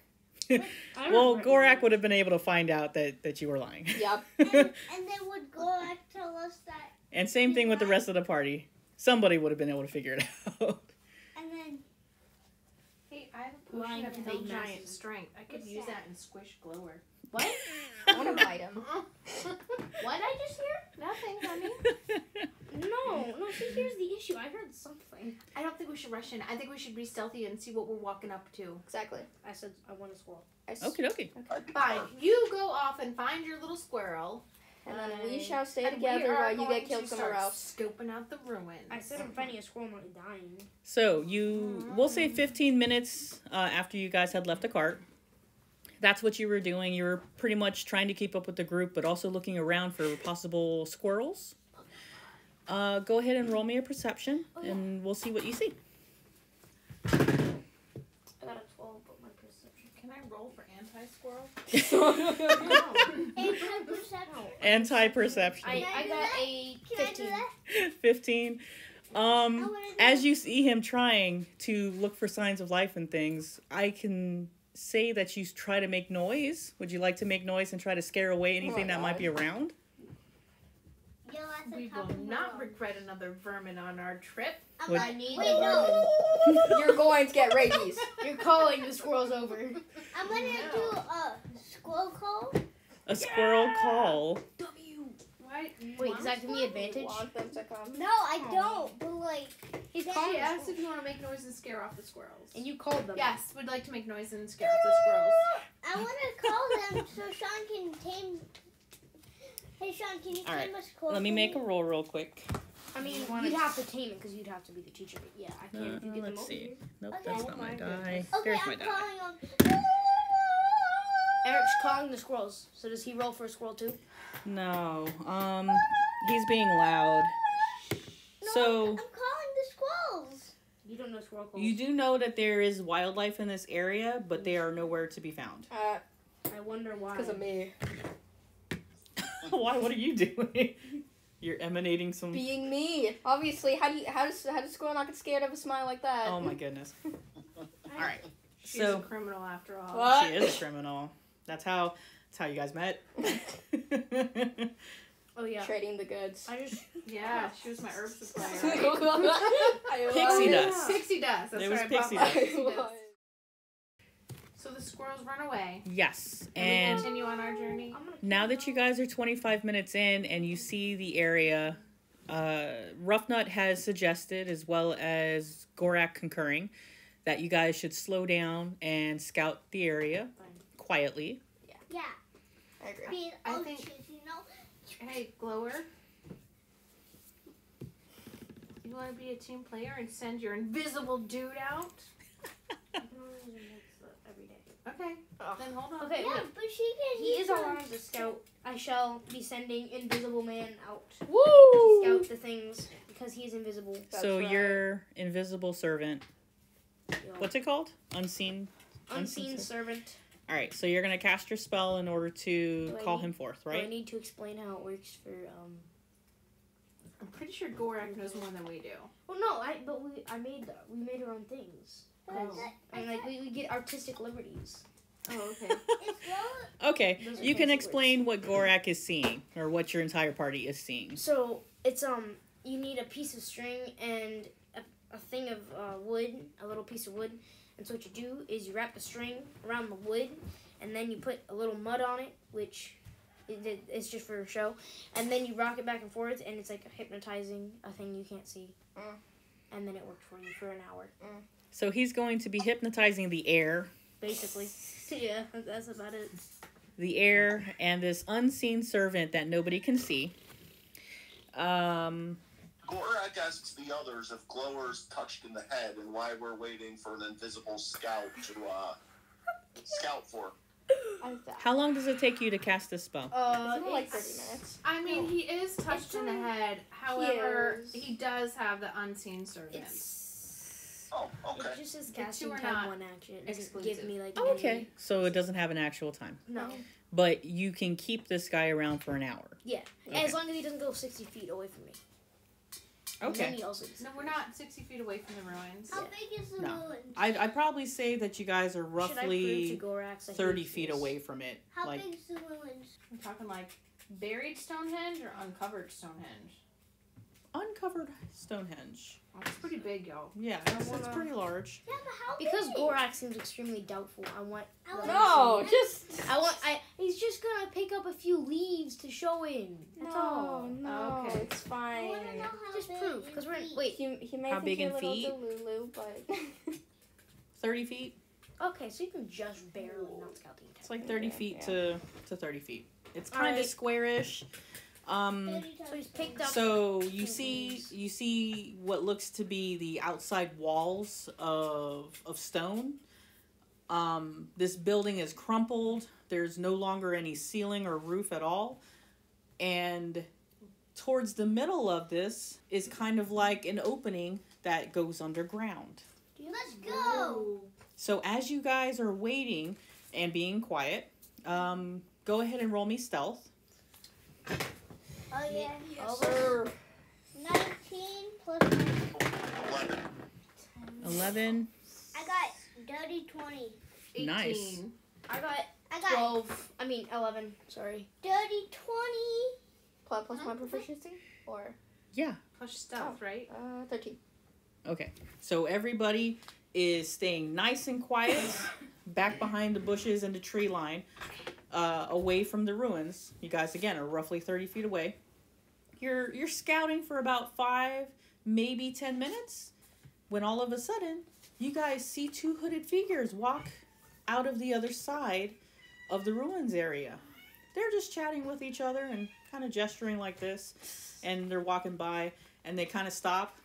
Well, Gorak would have been able to find out that that you were lying.
Yep.
and, and then would Gorak tell us that,
and same thing with the rest of the party. Somebody would have been able to figure it out.
and then
Hey, I have a potion
Lying
of
to
no
fake
giant strength. I could
What's
use
that?
that and squish Glower.
What?
I want to bite him.
What did I just hear?
Nothing, honey.
No, no. See, here's the issue. I heard something.
I don't think we should rush in. I think we should be stealthy and see what we're walking up to.
Exactly.
I said I want a squirrel.
I s-
Okie dokie.
I'd
Fine. You go off and find your little squirrel.
And then we shall stay
And
together while you get killed somewhere else.
Scoping out the ruins.
I said I'm finding a squirrel, not dying.
So you, we'll say 15 minutes uh, after you guys had left the cart. That's what you were doing. You were pretty much trying to keep up with the group, but also looking around for possible squirrels. Uh, go ahead and roll me a perception,
Oh, yeah.
and we'll see what you see.
I got a twelve, but my perception.
Can I roll for anti-squirrel?
anti perception.
Anti-perception.
I, I got a
Can I
fifteen.
15. Um, as you see him trying to look for signs of life and things, I can say that you try to make noise. Would you like to make noise and try to scare away anything that might be around?
Yell at the
We will not
lungs.
regret another vermin on our trip.
I'm
Would-
like,
need
Wait, no.
You're going to get rabies.
You're calling the squirrels over.
I'm gonna do a squirrel call.
A squirrel call.
W.
What?
Wait, does that give me
You
advantage?
want them to come.
No, I oh. don't. But like,
He's
She
calling
She asked if you want to make noise and scare off the squirrels.
And you called them.
Yes, we'd like to make noise and scare off the squirrels.
I want to call them so Sean can tame. Hey, Sean, can you
All right,
tame a squirrel?
Let me make a roll real quick.
I mean,
You wanna-
you'd have to tame it because you'd have to be the teacher. But yeah, I can.
Uh,
if you get
let's
over
see.
here.
Nope,
Okay.
that's
Oh
not my
my
die.
goodness.
Okay,
There's my
I'm
die.
calling.
Eric's calling the squirrels. So does he roll for a squirrel too?
No. Um, he's being loud.
No,
So-
I'm calling the squirrels.
You don't know squirrel calls.
You do know that there is wildlife in this area, but they are nowhere to be found.
Uh,
I wonder why.
because of me.
Why? What are you doing? You're emanating some.
Being me. Obviously, how do you how does how does squirrel not get scared of a smile like that?
Oh my goodness. All right.
She's
So-
a criminal after all.
What?
She is a criminal. That's how. That's how you guys met.
oh yeah.
Trading the goods.
I just
Yeah, she was my herb supplier.
I
Pixie
love
dust.
Pixie dust. That's
It was
right, I bought
pixie dust.
pixie
I
dust.
love-
So the squirrels run away.
yes,
And,
and
we continue on our journey.
Now that you guys are 25 minutes in and you see the area, uh, Ruffnut has suggested, as well as Gorak concurring, that you guys should slow down and scout the area
Fine.
quietly.
Yeah, Yeah.
I agree.
being
I think-
you know.
Hey, Glower. You want to be a team player and send your invisible dude out?
Every day.
Okay,
Ugh.
then hold on.
Okay,
Yeah,
wait.
but she can.
He
use
is
the-
allowed to scout. I shall be sending Invisible Man out to scout the things because he is invisible.
That's
so
right.
your invisible servant,
Yo.
what's it called? Unseen.
Unseen
unseen
servant.
All right, so you're gonna cast your spell in order to
Do
call
need-
him forth,
Do I need to explain how it works for um?
I'm pretty sure Gorak knows more than we do.
Well, no, I but we I made the, we made our own things.
But
Oh.
I-
I mean, like we, we get artistic liberties.
Oh, okay.
Okay, you can
fancy
explain what Gorak is seeing, or what your entire party is seeing.
So it's um you need a piece of string and a, a thing of uh, wood, a little piece of wood. And so what you do is you wrap the string around the wood, and then you put a little mud on it, which it, it- it's just for a show. And then you rock it back and forth, and it's like hypnotizing a thing you can't see.
Mm.
And then it worked for you for an hour,
So he's going to be hypnotizing the air,
basically. yeah, that's about it.
the air, and this unseen servant that nobody can see. Um,
Gorak asks the others if Glower's touched in the head and why we're waiting for an invisible scout to uh, scout for.
I like that.
how long does it take you to cast this spell?
Uh,
Isn't like 30 minutes?
I mean, he is touched
It's
in the head. However,
is.
he does have the unseen servant.
It's
Oh, Okay.
It just says
The two
casting
are
time
not
one action. It doesn't give me like.
Oh, okay.
any-
So it doesn't have an actual time.
No.
But you can keep this guy around for an hour.
Yeah.
Okay.
As long as he doesn't go sixty feet away from me. And then
Okay.
he also.
No, we're not 60 feet away from the ruins.
How big is the
No.
ruin?
I'd, I'd probably say that you guys are
Should I prove
roughly
Gorax
30 feet
is-
away from it.
How
like
big's the ruins?
I'm talking like buried Stonehenge or uncovered Stonehenge.
uncovered Stonehenge.
It's pretty big, y'all.
Yeah, it's, it's
wanna-
pretty large.
Yeah, but how
Because
big?
Gorax seems extremely doubtful. I want.
I
No,
see.
just
I want. I. He's just gonna pick up a few leaves to show him. That's
no,
all.
no,
Okay.
it's fine.
wanna know how
Just
big
prove,
in
'cause we're in-
Wait, he he may
How
think
big
you're
in
a little
feet?
Delulu, but
30 feet?
Okay, so you can just barely not scout the entire.
It's like 30
Okay,
feet
yeah.
to, to 30 feet. It's kind of
Alright.
squarish. Um,
So he's picked up.
so you see you see what looks to be the outside walls of of stone. Um, this building is crumpled. There's no longer any ceiling or roof at all. And towards the middle of this is kind of like an opening that goes underground.
Let's go.
So as you guys are waiting and being quiet, um, go ahead and roll me stealth.
Oh yeah.
Sir.
19 plus 19.
11.
11.
I got dirty 20.
18.
Nice.
I got
I got
twelve. I mean eleven. Sorry.
dirty 20.
plus plus my proficiency or
Yeah.
Plus stealth, right?
uh thirteen.
Okay. So everybody is staying nice and quiet back behind the bushes and the tree line, uh, away from the ruins. You guys again are roughly 30 feet away. You're you're scouting for about 5, maybe 10 minutes when all of a sudden you guys see two hooded figures walk out of the other side of the ruins area. They're just chatting with each other and kind of gesturing like this and they're walking by and they kind of stop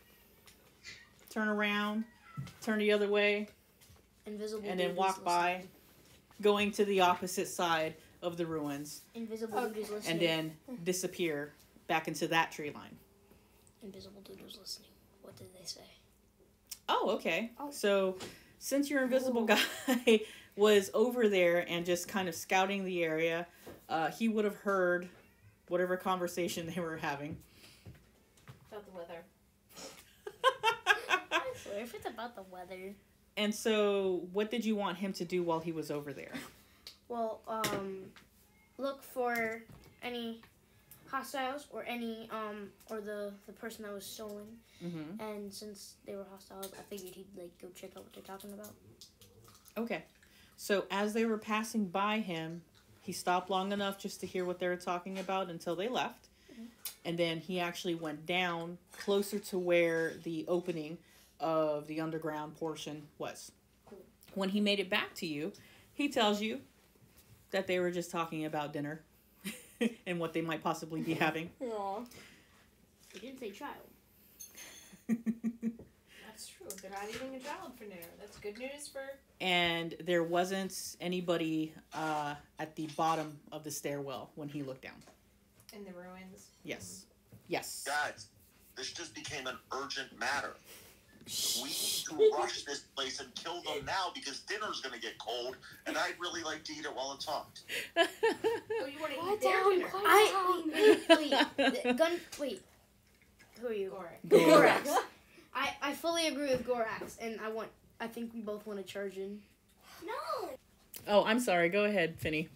turn around, turn the other way,
Invisible.
and then walk by,
listening.
going to the opposite side of the ruins,
Invisible
Okay.
dude is listening.
and then disappear back into that tree line.
Invisible dude is listening. What did they say?
Oh, okay.
Oh.
So, since your invisible
Ooh.
guy was over there and just kind of scouting the area, uh, he would have heard whatever conversation they were having.
About the weather.
I swear, if it's about the weather.
and so, what did you want him to do while he was over there?
Well, um, look for any hostiles or any um or the the person that was stolen.
Mm-hmm.
And since they were hostiles, I figured he'd like go check out what they're talking about.
Okay. So as they were passing by him, he stopped long enough just to hear what they were talking about until they left. And then he actually went down closer to where the opening of the underground portion was. When he made it back to you, he tells you that they were just talking about dinner and what they might possibly be having.
Aw.
He didn't say child.
That's true. They're not eating a child for dinner. That's good news for.
and there wasn't anybody uh, at the bottom of the stairwell when he looked down.
In the ruins.
Yes. Yes.
Guys, this just became an urgent matter. We need to rush this place and kill them now because dinner's gonna get cold, and I'd really like to eat it while it's hot.
Oh, you want to
Quiet
eat their
down,
dinner?
quiet
I
down.
wait, wait, wait. The gun. Wait. Who are you?
Gorak.
Gorax. I I fully agree with Gorax, and I want. I think we both want to charge in.
No.
Oh, I'm sorry. Go ahead, Finney.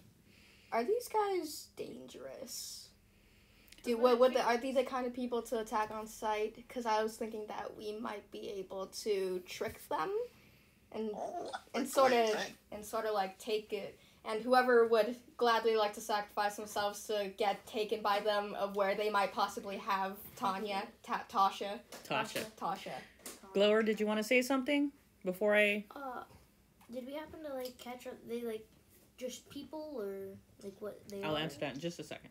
Are these guys dangerous? Do what? What? The, are these the kind of people to attack on sight? Because I was thinking that we might be able to trick them, and
Oh,
and sort of and sort of like take it. And whoever would gladly like to sacrifice themselves to get taken by them of where they might possibly have Tanya, Ta- Tasha,
Tasha.
Tasha.
Glower, did you want to say something before I?
Uh, did we happen to like catch up? They like just people or like what they?
I'll
are?
answer that in just a second.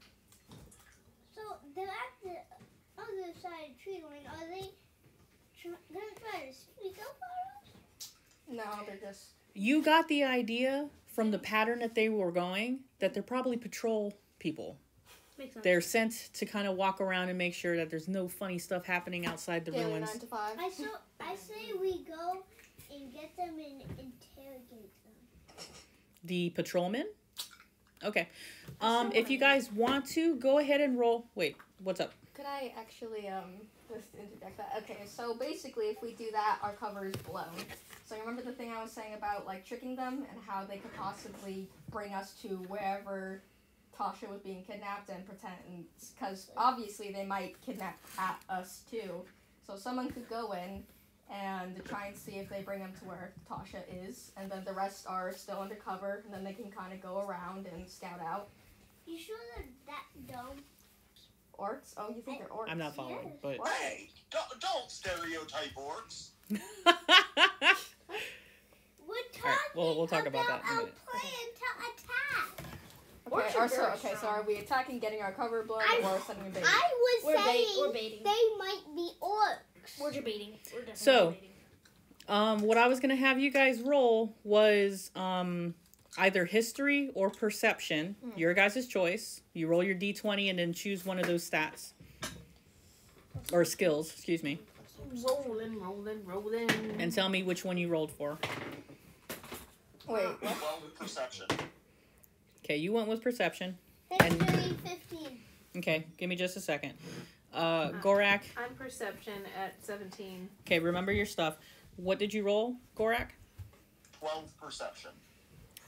So they're at the other side of the tree line. Are they tr- gonna try to sneak up on us?
No, they're just.
You got the idea from the pattern that they were going that they're probably patrol people.
Makes sense.
They're sent to kind of walk around and make sure that there's no funny stuff happening outside the
daily
ruins.
nine to five.
I so I say we go and get them and interrogate them.
The patrolmen? Okay. Um, if you guys want to, go ahead and roll. Wait, what's up?
Could I actually um just interject that? Okay, so basically, if we do that, our cover is blown. So remember the thing I was saying about like tricking them and how they could possibly bring us to wherever Tasha was being kidnapped and pretend, because obviously they might kidnap at us too. So someone could go in and try and see if they bring them to where Tasha is, and then the rest are still undercover, and then they can kind of go around and scout out.
You sure that that dumb?
Orcs? Oh, you think they're orcs?
I'm not following, but.
Hey, don't, don't stereotype orcs.
We're talking
Alright, we'll- we'll talk about that in a minute.
plan to attack.
Okay,
Orcs
are
are
so, okay, so are we attacking, getting our cover blown,
I-
or sending a bait?
I was
We're, bait,
saying
we're baiting.
they might be orcs.
We're debating. We're definitely
So-
debating.
Um, what I was gonna have you guys roll was um either history or perception. Your guys' choice. You roll your d twenty and then choose one of those stats. Or skills, excuse me.
Rolling, rolling, rolling.
And tell me which one you rolled for.
Wait, what?
Well, with perception.
Okay, you went with perception.
History 15.
Okay, give me just a second. Uh Gorak,
I'm perception at 17.
okay, remember your stuff. What did you roll, Gorak?
12 perception.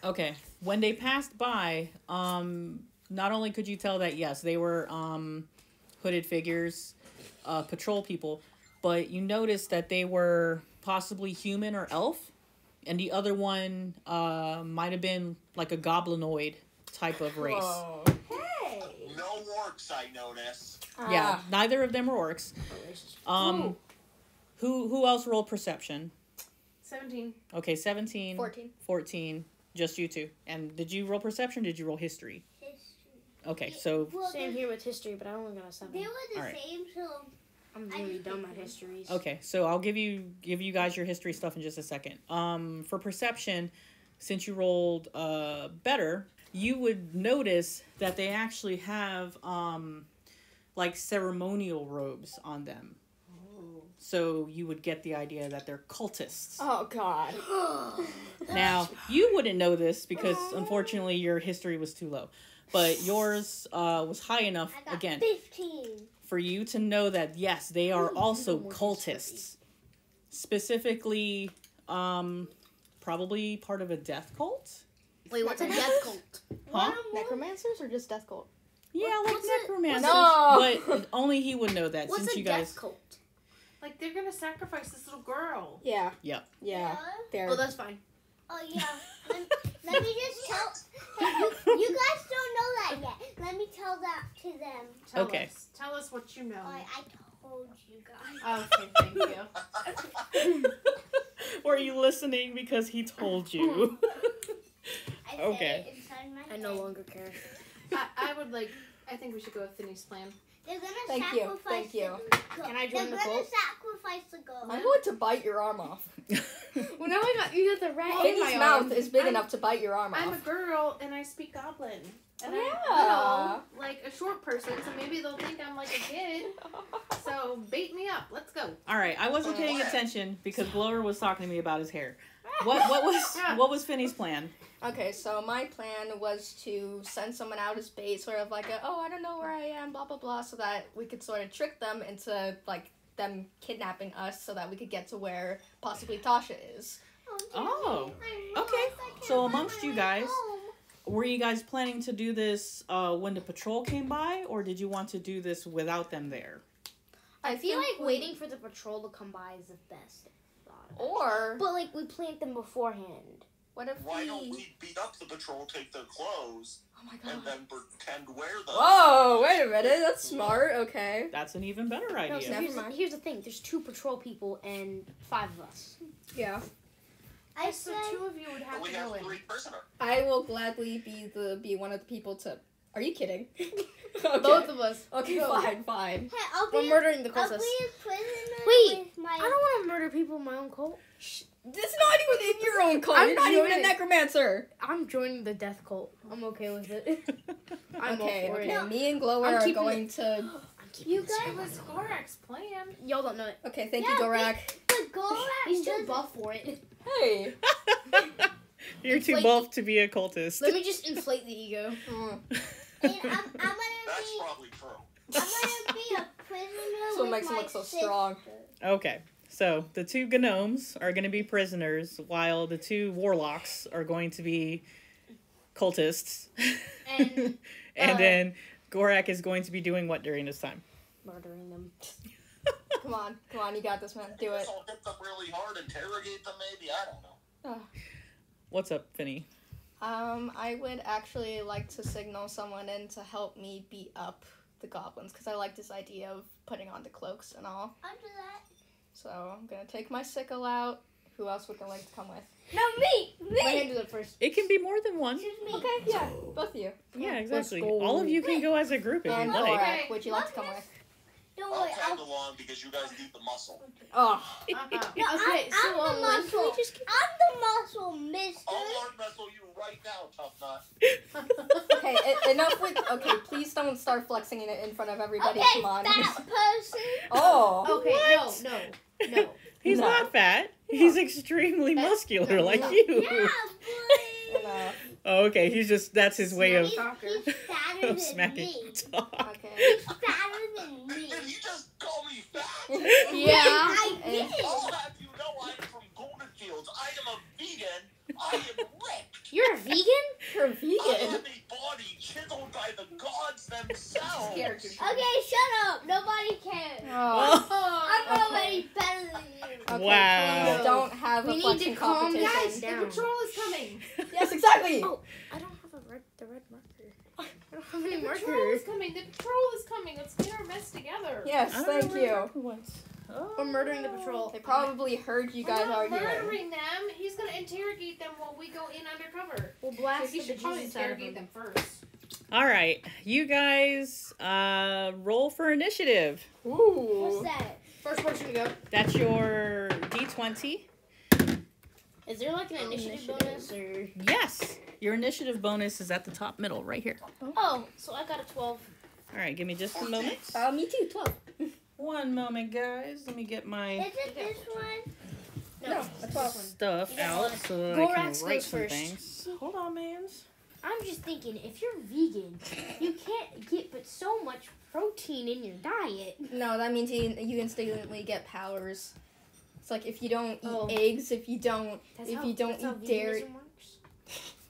Okay. When they passed by, um, not only could you tell that yes, they were um, hooded figures, uh, patrol people, but you noticed that they were possibly human or elf, and the other one uh, might have been like a goblinoid type of race.
Whoa.
Hey.
No orcs, I notice.
Yeah, neither of them are orcs. Um,
Ooh.
who who else rolled perception?
17.
Okay, 17,
14.
14, just you two. And did you roll perception? Did you roll history?
History.
Okay, so
Well,
Same here with history, but I only got a seven.
they were the
Alright.
same, so
I'm really
just
dumb
picked
at
them.
histories.
Okay, so I'll give you give you guys your history stuff in just a second. Um, for perception, since you rolled uh better, you would notice that they actually have um like ceremonial robes on them. So you would get the idea that they're cultists.
Oh God.
Now you wouldn't know this because unfortunately your history was too low, but yours uh, was high enough
I got
again
15.
for you to know that yes, they are
Ooh,
also cultists. Specifically, um, probably part of a death cult.
Wait, what's a death cult?
Huh?
Necromancers or just death cult?
Yeah, like
what's it-
necromancers.
No.
But only he would know that
What's
since
a
you
death
guys.
cult?
Like, they're gonna sacrifice this little girl.
Yeah.
Yep.
Yeah. They're.
Oh, that's fine.
Oh yeah. let, let me just tell. Hey, you, you guys don't know that yet. Let me tell that to them.
Tell
Okay.
us. Tell us what you know.
Oh, I told you guys.
Oh, okay, thank you.
Were you listening because he told you?
I
Okay.
said it inside my
I no longer care.
I, I would like, I think we should go with Finney's plan.
They're gonna
Thank you, thank you.
The.
Can I join
They're
the
gonna
cult?
sacrifice the goat.
I'm going to bite your arm off.
Well, now I got you got the rat in
Finney's
my
mouth
arm.
is big
I'm-
enough to bite your arm off.
I'm a girl and I speak goblin. And I'm,
yeah.
you know, like a short person, so maybe they'll think I'm like a kid. So bait me up. Let's go.
All right, I wasn't paying attention because Glower was talking to me about his hair. What what was what was Finney's plan?
Okay, so my plan was to send someone out as bait, sort of like a, oh, I don't know where I am, blah blah blah, so that we could sort of trick them into like them kidnapping us, so that we could get to where possibly Tasha is.
Oh,
I
okay.
realized I can't
So amongst you guys-
home.
Were you guys planning to do this uh, when the patrol came by, or did you want to do this without them there?
I feel
think
like waiting for the patrol to come by is the best thought.
Or
But like we plant them beforehand.
What if
Why
we?
don't we beat up the patrol, take their clothes,
Oh my
and then pretend wear them?
Whoa! Wait a minute. That's smart. Okay.
That's an even better
No,
idea.
so
Never
here's, the,
mind.
here's the thing. There's two patrol people and five of us.
Yeah.
I
so
said
two of you would have
we
to
have
go in.
three prisoners.
I will gladly be the be one of the people to. Are you kidding? okay.
Both of us.
Okay,
Go.
fine, fine.
Hey, I'll
We're
be.
murdering the
I'll
cultists.
be a prisoner
Wait,
with my.
I don't want to murder people in my own cult.
It's not even in your own cult.
I'm
You're not even a necromancer.
I'm joining the death cult. I'm okay with it. I'm
okay,
all for
okay.
it.
Me and Glower
I'm
are
keeping
going to
You
It
guys,
was Gorak's plan.
Y'all don't know it.
Okay, thank
Yeah,
you, Gorak.
the Gorak
He's too buff for it.
Hey.
You're too buff to be a cultist.
Let me just inflate the ego.
Uh-huh.
And I'm, I'm gonna
That's
be,
probably true.
I'm gonna be a prisoner
That's what
with
makes him look so
sister.
strong.
Okay, so the two gnomes are going to be prisoners, while the two warlocks are going to be cultists.
And,
and
uh,
then Gorak is going to be doing what during this time?
Murdering them.
Come on, come on, you got this, man. Do it.
I'll hit them really hard, interrogate them maybe. I don't know.
What's up, Finney?
Um, I would actually like to signal someone in to help me beat up the goblins because I like this idea of putting on the cloaks and all.
I'll do that.
So I'm gonna take my sickle out. Who else would I like to come with?
No, me,
My
me.
hand do it first.
It can be more than one.
Choose me.
Okay, yeah, both of you.
Yeah, exactly.
go.
All of you can go as a group if
And
you'd like.
Gorak, would you like to come with?
Don't
I'll
worry.
tag
I'll,
along because you guys need the muscle.
Oh,
Uh-uh.
no,
Okay,
I'm,
so,
I'm
um,
the
when can we
muscle.
just
I'm the muscle, mister.
I'll arm wrestle you right now, tough nut.
okay, e- enough with. Okay, please don't start flexing it in front of everybody.
Okay,
Come on.
fat person.
Oh.
Okay,
What?
no, no, no.
He's
No.
not fat. He's extremely
Uh,
muscular
no,
like
no.
you.
Yeah, boy.
Oh, okay. He's just that's his way of,
He's, he's fatter
of
than
smacking.
me.
talk.
Okay.
He's fatter than me.
Did you just call me fat?
Yeah.
I did.
I'll have you know I'm from Golden Fields. I am a vegan. I am ripped.
You're a vegan?
You're
a
vegan.
have a body chiseled by the gods themselves.
Okay, shut up. Nobody cares.
Oh.
Oh,
I'm already better than you.
Okay,
Wow.
please don't have
We
a
need to calm
competition.
guys
The patrol is coming.
Yes, exactly.
Oh. I don't have a red, the red marker. I don't have any
The patrol is coming. The patrol is coming. Let's get our mess together.
Yes,
I don't
thank
know
you.
Marco was. Oh.
We're murdering the patrol.
They probably heard you guys
We're not
arguing.
murdering them. He's gonna interrogate them while we go in undercover.
We'll
So
blast
he
the
should probably
bejesus out
interrogate
them.
them first.
All right, you guys, uh, roll for initiative.
Ooh.
What's that?
First person to go.
That's your D20.
Is there like an initiative, bonus or?
Yes, your initiative bonus is at the top middle, right here.
Oh, so I got a twelve.
All right, give me just a moment.
Uh, me too. Twelve.
One moment, guys. Let me get my
Is it this one?
No, a twelve.
stuff out
one.
so that I can write some
first.
things. Hold on, mans.
I'm just thinking, if you're vegan, you can't get but so much protein in your diet.
No, that means you, you instantly get powers. It's like if you don't eat
Oh.
eggs, if you don't,
That's
if
how,
you don't
that's
eat dairy.
works.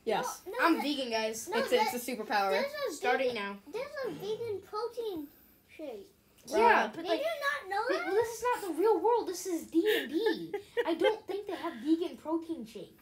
Yes,
No,
I'm
that-
vegan, guys.
No,
it's
that-
it's a superpower.
There's a
Starting
vegan,
now.
There's a vegan protein shake.
Yeah, but
Did
like,
you not know
but
that?
this is not the real world. This is D and D. I don't think they have vegan protein shakes.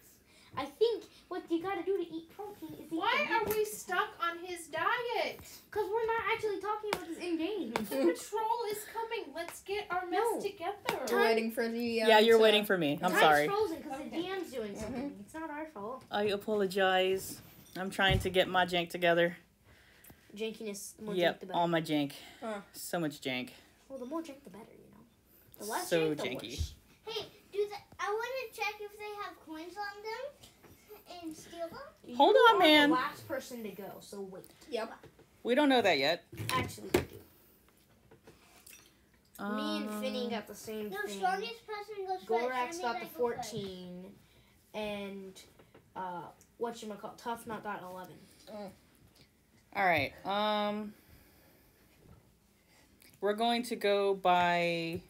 I think what you gotta do to eat protein is eat
Why are we stuck on his diet?
Because we're not actually talking about this in game.
The patrol is coming. Let's get our mess
No.
together.
We're waiting for the. Um,
Yeah, you're
to-
waiting for me. I'm
Time's
sorry.
frozen because
Okay.
the DM's doing something. It's not our fault.
I apologize. I'm trying to get my jank together.
Jankiness, the more jank,
Yep,
the better.
all my jank.
Huh.
So much jank.
well, the more jank, the better, you know. The less
So
jank, the
janky.
worse.
Hey, do the, I want to check if they have coins on them and steal them.
Hold
You
on,
are
man.
The last person to go, so wait.
Yep.
We don't know that yet.
Actually, we do. Me and
Um,
Finney got the same
No,
thing.
strongest person goes first.
Gorax got the
means I go first.
14, and uh, whatchamacallit, Tuffnut got 11.
All right. Um we're going to go by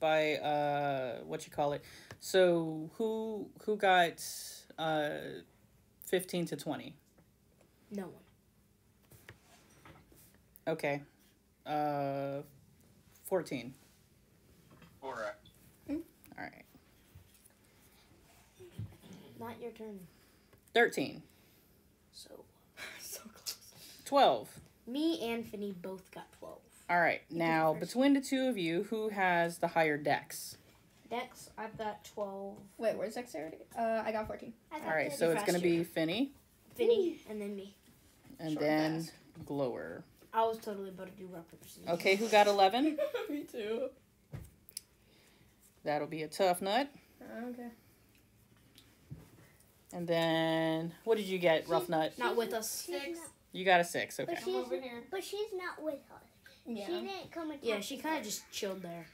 by uh what you call it. So who who got uh 15 to 20?
No one.
Okay. Uh 14.
Correct.
All right.
Not your turn.
13.
So,
so close.
12.
me and Finney both got 12.
All right.
You
Now, between the two of you, who has the higher dex?
Dex, I've got 12.
Wait, where's dexterity? Uh, I got fourteen.
I got
All right, so it's going to be Finney
Finny, and then me.
and
Short
then
fast.
Glower.
I was totally about to do rock, paper, scissors.
Okay, who got 11?
me too.
That'll be a Tuffnut.
Okay.
And then, what did you get, Ruffnut?
Not with us.
Six.
Not-
You got a six. Okay.
But she's, but she's not with us.
Yeah.
She didn't come and
Yeah, she kind of just chilled there.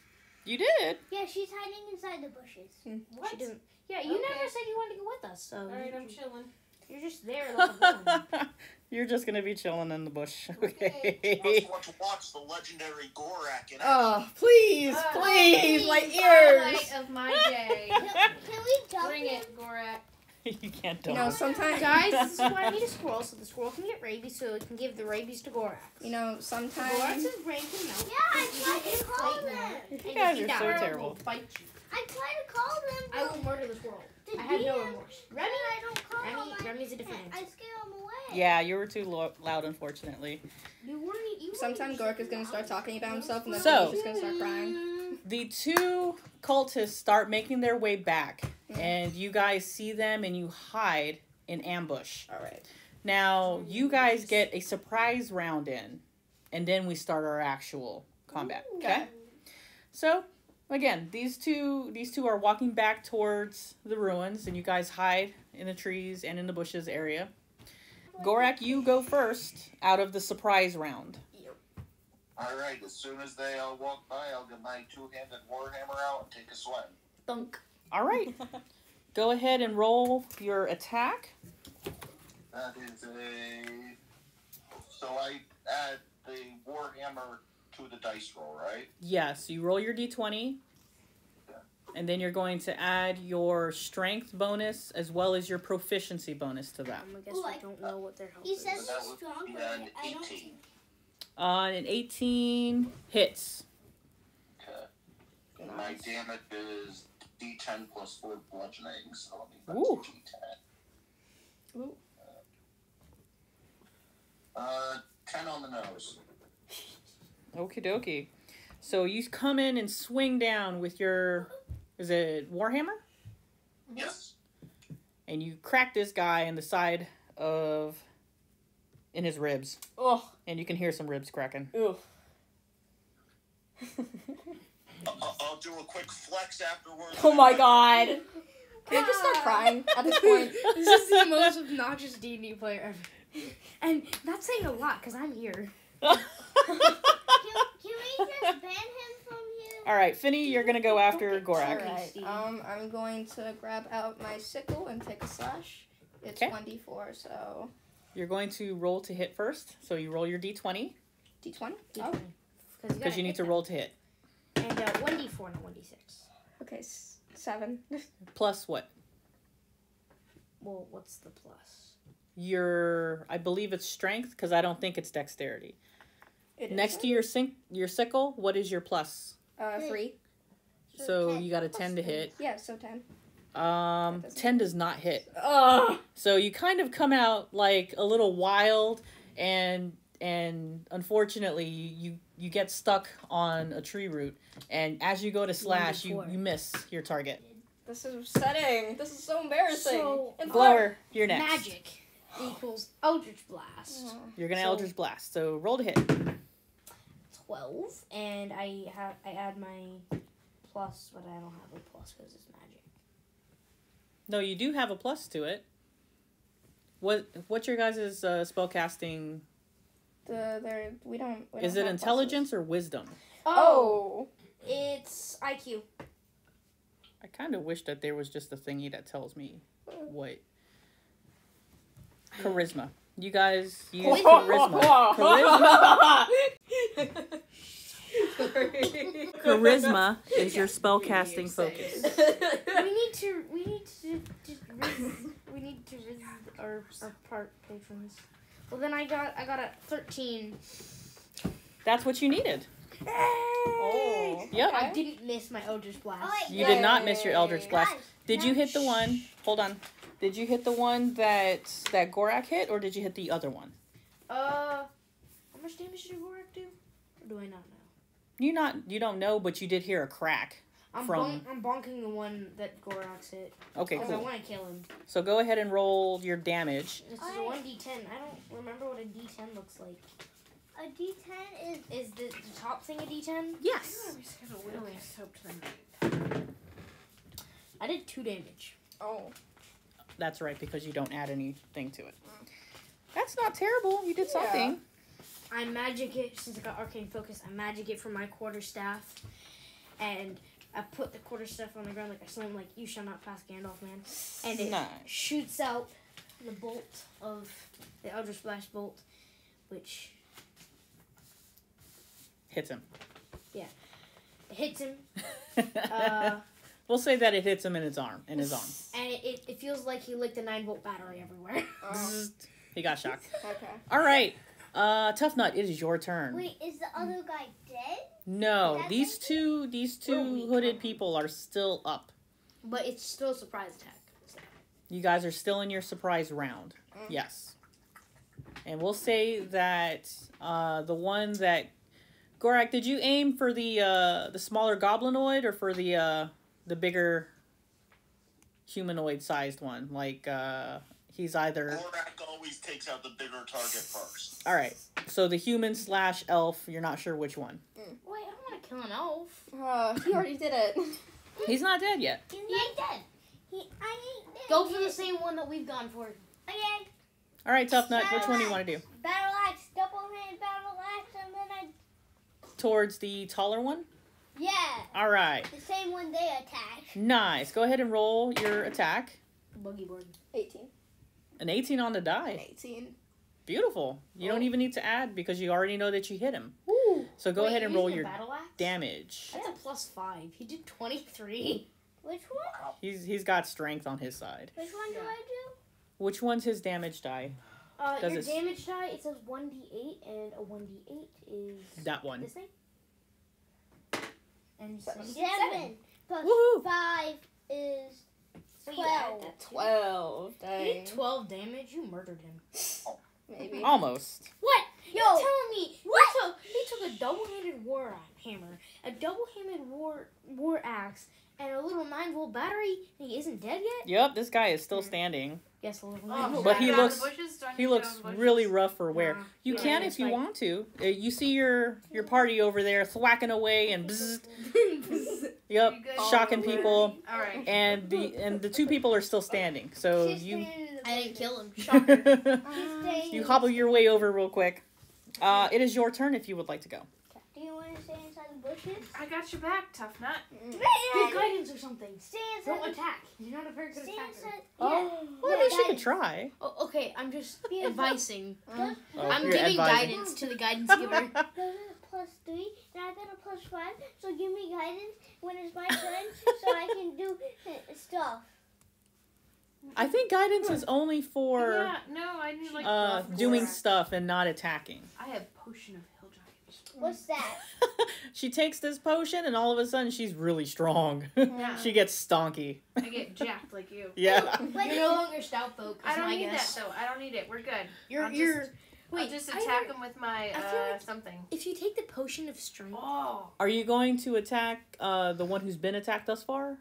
You did.
Yeah, she's hiding inside the bushes.
She didn't. Yeah, you never said you wanted to go with us, so
All right, I'm chilling.
you're just there like.
You're just gonna be chilling in the bush.
Okay.
Let's
Okay.
watch, watch the legendary Gorak in action.
Oh, please,
Uh,
please, my
Highlight
ears.
of my day.
Can, can we jump
Bring
him?
it, Gorak.
you can't
You
do
know,
it.
sometimes
Guys, this is why I need a squirrel, so the squirrel can get rabies, so it can give the rabies to Gorax.
you know,
Gorax's
sometimes
brain can melt.
Yeah, I tried to call
Right now.
them.
You guys are
die,
so
I will
terrible.
Bite you.
I tried to call them.
I will murder the squirrel.
The
I have no remorse.
said
Remy,
I don't call
Remy,
them.
Remy's a
I,
different
I
answer.
scare them away.
Yeah, you were too lo- loud, unfortunately.
You weren't. You weren't
sometimes Gork is gonna start talking about himself, and then
So-
he's just gonna start crying.
The two cultists start making their way back,
Mhm.
and you guys see them and you hide in ambush.
All right.
Now, you guys get a surprise round in, and then we start our actual combat. Okay? So, again, these two these two are walking back towards the ruins, and you guys hide in the trees and in the bushes area. Gorak, you go first out of the surprise round.
All right, as soon as they all walk by, I'll get my two-handed warhammer out and take a swing.
Thunk.
All right. go ahead and roll your attack.
That is a. So I add the warhammer to the dice roll, right?
Yes, you roll your d20. And then you're going to add your strength bonus as well as your proficiency bonus to that.
Um, I guess
Ooh,
we
I-
don't know what their health
He
is.
says
that
he's
would
strong, but I don't
18.
think.
Uh, an 18 hits.
Okay. My damage is D10 plus 4 bludgeoning, so let me
Ooh.
put D10.
Ooh.
Uh, 10 on the nose.
Okie dokie. So you come in and swing down with your, is it Warhammer?
Yes.
And you crack this guy in the side of, in his ribs.
Oh.
And you can hear some ribs cracking.
Ew.
I'll, I'll do a quick flex afterwards.
oh my god. Can I just start crying at this point?
this is the most obnoxious D and D player ever. And that's saying a lot because I'm here.
Can, can we just ban him from here?
All right, Finney, you're gonna go after Gorak.
Alright, um, I'm going to grab out my sickle and take a slash. It's
Okay.
1d4, so
You're going to roll to hit first. So you roll your d20
d20.
D20.
Oh,
because you need to roll to hit.
And uh, one D four, not one D six.
okay, s- seven.
Plus what?
Well, what's the plus?
Your, I believe it's strength because I don't think it's dexterity.
It is.
Next to your sink, your sickle, what is your plus?
Uh, three.
So
ten
you got a
plus
ten to
three.
hit.
Yeah, so ten.
Um, ten does not hit.
Oh.
So you kind of come out like a little wild, and and unfortunately you you get stuck on a tree root, and as you go to slash, you you miss your target.
This is upsetting. This is so embarrassing.
So,
And
Glower, you're next.
Magic equals Eldritch Blast.
Oh.
You're gonna
So-
Eldritch Blast. So roll to hit.
Twelve, and I have I add my plus, but I don't have a plus because it's magic.
No, you do have a plus to it. What what's your guys' uh, spellcasting?
The there we don't. We
Is
don't
it
have
intelligence or wisdom?
Oh.
it's IQ.
I kind of wish that there was just a thingy that tells me what. Charisma. You guys use charisma. Charisma. Charisma is your spell spellcasting focus.
we need to we need to, to riz, we need to riz our our part patrons. Well then I got I got a thirteen.
That's what you needed.
Oh.
Yep.
I didn't miss my Eldritch Blast.
Oh, wait,
You did not miss your Eldritch Blast.
Guys,
Did you hit the one? Hold on. Did you hit the one that that Gorak hit, or did you hit the other one?
Uh, how much damage did Gorak do? Or do I not know?
You not you don't know, but you did hear a crack.
I'm
From-
bonk, I'm bonking the one that Gorak's hit
Okay,
because I
cool.
want to kill him.
So go ahead and roll your damage.
This is
I-
a one d10. I don't remember what a d10 looks like.
A D10 is
Is the, the top thing a d10?
Yes.
We just got a willy soap tonight.
I did two damage.
Oh.
That's right, because you don't add anything to it. That's not terrible. You did
Yeah.
something.
I magic it since I got arcane focus. I magic it from my quarter staff, and I put the quarter staff on the ground like I slam like you shall not pass Gandalf, man, and it
Nice.
shoots out the bolt of the Eldritch Blast bolt, which
Hits him.
Yeah, it hits him, uh,
we'll say that it hits him in his arm. In his arm.
and it, it, it feels like he licked a nine volt battery everywhere.
Oh,
He got shocked.
okay.
All right. Uh, Tuffnut, it is your turn.
Wait, is the other guy dead?
No,
That's
these
it?
two these two hooded
huh?
people are still up.
but it's still a surprise attack.
You guys are still in your surprise round.
Mm.
Yes. And we'll say that uh, the one that Gorak, did you aim for the uh, the smaller goblinoid or for the uh, the bigger humanoid sized one? Like uh, he's either
Gorak always takes out the bigger target first.
all right. So the human slash elf, you're not sure which one.
Wait, I don't want to kill an elf.
Uh, he already did it.
He's not dead yet.
He's
He ain't dead.
He, I ain't dead.
Go for the same one that we've gone for.
Okay.
All right, Tuffnut, which one do you want to do?
Battle axe, double hand battle axe, and then I.
Towards the taller one.
Yeah,
All right.
the same one they attack.
Nice. Go ahead and roll your attack.
Boogie board.
18.
An 18 on the die.
18.
Beautiful. You don't
Oh.
even need to add because you already know that you hit him.
Ooh.
So go
Wait,
ahead and roll your
a battle axe?
damage.
That's a plus five. He did twenty three.
Which one?
He's he's got strength on his side.
Which one do I do?
Which one's his damage die?
Uh, your
it-
damage die it says one d eight, and a one d eight is
That one.
this thing. And
Seven.
so
Seven. Plus
Woohoo!
five is
So you add
twelve.
that
12.
You
Dang.
did twelve damage. You murdered him.
Maybe.
Almost.
What? You're
Yo,
telling me
what?
He took, he took a double-handed war hammer, a double-handed war war axe, and a little nine volt battery, and he isn't dead yet.
Yep, this guy is still standing.
Yes, a little
Oh,
nine
But he looks-
bushes? Do I need
He looks
out of the bushes?
really rough for wear.
Nah.
You
Yeah,
can if you
like-
want to. Uh, You see your your party over there thwacking away and bzzzt. Yep, shocking people.
All right.
And the and the two people are still standing. So
She's
you
staying
I didn't kill him. Shocker.
You hobble your way over real quick. Uh, it is your turn if you would like to go.
Do you want to stay inside?
I got your back, Tuffnut.
Get guidance or something.
Stay inside.
Don't
the-
attack. You're not a very good
Stay
attacker.
inside.
Oh,
Yeah.
well,
Yeah,
at least you could try.
Oh, okay, I'm just
Be a-
advising.
Oh,
I'm giving
advising.
guidance to the guidance giver.
There's a plus three, and I got a plus five. So give me guidance when it's my turn, so I can do uh, stuff.
I think guidance is only for
yeah, no, I need like
uh, doing stuff and not attacking.
I have potion of hill giants.
What's that?
she takes this potion and all of a sudden she's really strong.
Yeah.
she gets stonky.
I get jacked like you.
Yeah.
But
You're no longer stout folk.
I don't need
guess.
that though. I don't need it. We're good.
You're
I'll just-
you're.
I'll
Wait,
just attack him with my
I feel
uh,
like-
something.
If you take the potion of strength,
Oh.
Are you going to attack uh, the one who's been attacked thus far?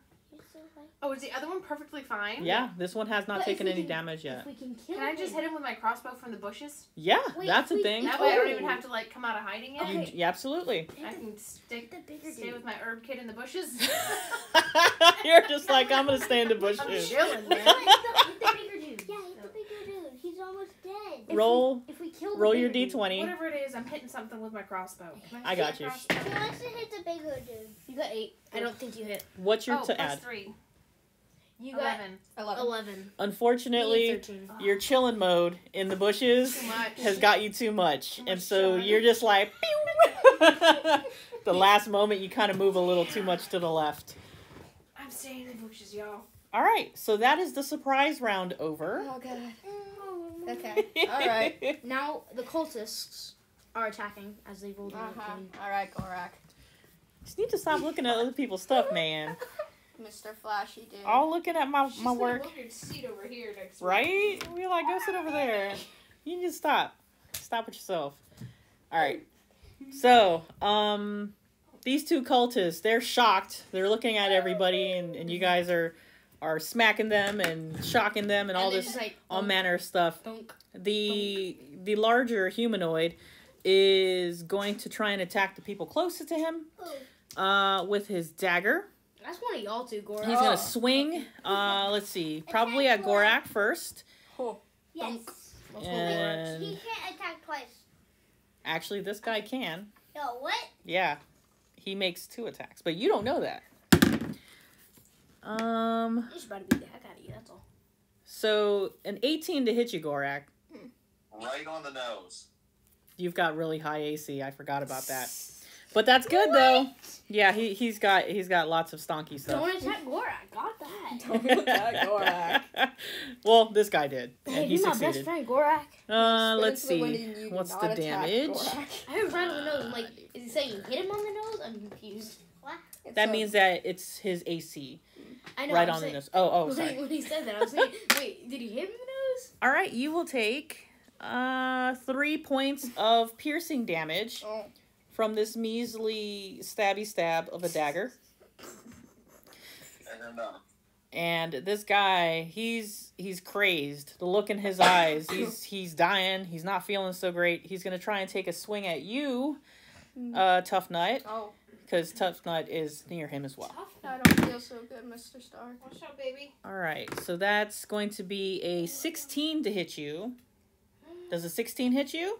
Oh, is the other one perfectly fine?
Yeah, this one has not
But
taken any
can-
damage yet.
we can kill
Can I just
him,
hit him with my crossbow from the bushes?
Yeah,
Wait,
that's a thing.
That way I don't
Oh.
even have to like come out of hiding yet.
Okay.
yeah, absolutely.
I can stick
the bigger
stay
dude.
with my herb kid in the bushes.
You're just like I'm gonna stay in the bushes.
I'm
bushes.
chilling,
Hit
man.
the, hit the bigger dude.
Yeah, he's the bigger dude. He's almost dead.
If
Roll,
We, if we kill the
roll your d20.
Whatever it is, I'm hitting something with my crossbow. Can
I got you.
crossbow?
He wants to hit the bigger dude.
You got eight. I don't think you hit.
What's your
oh,
to
plus
add?
three.
You got
Eleven.
11.
eleven.
Unfortunately, your chilling mode in the bushes has got you too much,
Too
and
much
so
shine.
you're just like. the last moment, you kind of move a little too much to the left.
I'm staying in the bushes, y'all.
All right, so that is the surprise round over.
Oh, God.
Oh,
Okay. Alright.
Now the cultists are attacking as they rolled.
Uh
Uh
huh. Alright, Gorak.
Just need to stop looking at other people's stuff, man.
Mr. Flashy dude.
All looking at my
She's
my work,
your seat over here next week.
right? We're like, go sit over there. You need to stop. Stop it yourself. All right. So, um, these two cultists, they're shocked. They're looking at everybody, and, and you guys are are smacking them and shocking them and all
and
this
like
all manner of stuff.
Dunk.
The the larger humanoid is going to try and attack the people closest to him uh, with his dagger.
That's one of y'all two, Gora.
He's
Oh.
gonna swing. Uh, let's see, probably at Gorak first,
Oh.
Yes.
Let's go, Gorak.
and
He can't attack twice.
Actually, this guy can.
Yo, what?
Yeah, he makes two attacks, but you don't know that. Um,
You should about to beat the heck out of you. That's all.
so an 18 to hit you, Gorak.
Right on the nose.
You've got really high AC. I forgot about that. But that's good though. Yeah, he he's got he's got lots of stonky stuff.
Don't attack Gora. I got that.
Don't attack Gorak.
well, this guy did,
Hey,
and he
you're my best friend, Gorak.
Uh, let's
into the wind
see.
and you do
What's the damage?
Gorak.
I heard right on the nose. I'm like, is he saying you hit him on the nose? I'm confused.
It's
That
a-
means that it's his AC
I know.
right
I'm
on the nose. Oh, oh, sorry.
when he said that, I was saying, wait, did he hit him in the nose?
All right, you will take uh three points of piercing damage
Oh.
From this measly stabby stab of a dagger.
And
this guy, he's he's crazed. The look in his eyes, he's he's dying. He's not feeling so great. He's gonna try and take a swing at you, uh, Tuffnut,
Oh,
because Tuffnut is near him as well.
I don't feel so good, Mr. Stark.
Watch out, baby.
All right, so that's going to be a 16 to hit you. Does a 16 hit you?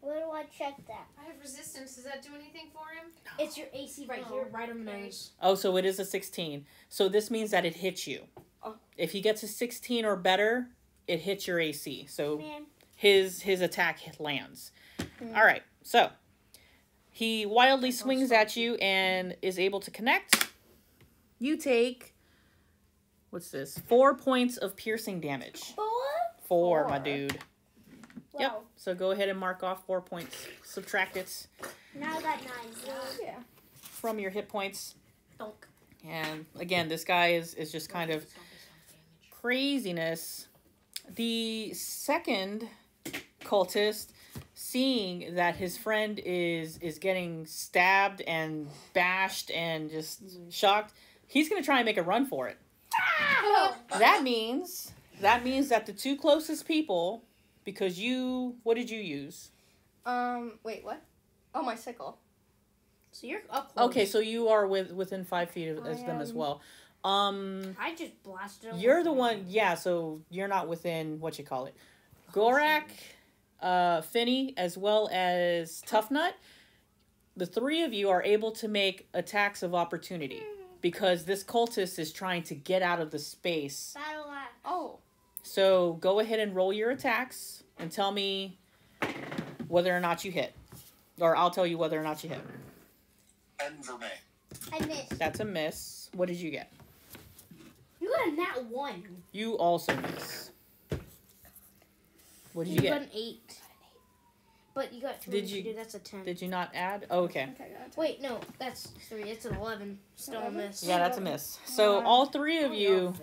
Where do I check that?
I have resistance. Does that do anything for him?
It's your AC right here, right on the nose.
Oh, so it is a 16. So this means that it hits you.
Oh.
If he gets a 16 or better, it hits your AC. So
Man,
his his attack hit- lands. Hmm. All right. So he wildly swings at you and is able to connect. You take what's this? 4 points of piercing damage.
four?
4, my
Four.
Dude. Yep. So go ahead and mark off 4 points. Subtract it
Now I got nine.
Yeah.
from your hit points.
Donk.
And again, this guy is is just kind of craziness. The second cultist, seeing that his friend is is getting stabbed and bashed and just mm-hmm. shocked, he's gonna try and make a run for it. Oh. That means that means that the two closest people, because you, what did you use?
Um, wait, what? Oh, my sickle.
So you're up close.
Okay, so you are with within five feet of
I
as them as well. Um,
I just blasted him.
You're the
my-
one, yeah. So you're not within what you call it, Gorak, uh, Finney, as well as Tuffnut. The three of you are able to make attacks of opportunity because this cultist is trying to get out of the space.
Battle axe.
Oh,
So go ahead and roll your attacks and tell me whether or not you hit, or I'll tell you whether or not you hit.
and for me.
I missed.
That's a miss. What did you get?
You got a nat one.
You also miss. What did you
got
get?
an eight. But you got two.
Did
Did
you-
you? That's a ten.
Did you not add? Oh, okay.
okay.
Wait, no, that's three. It's an eleven. Still a miss.
Yeah, that's a miss. So all three of you,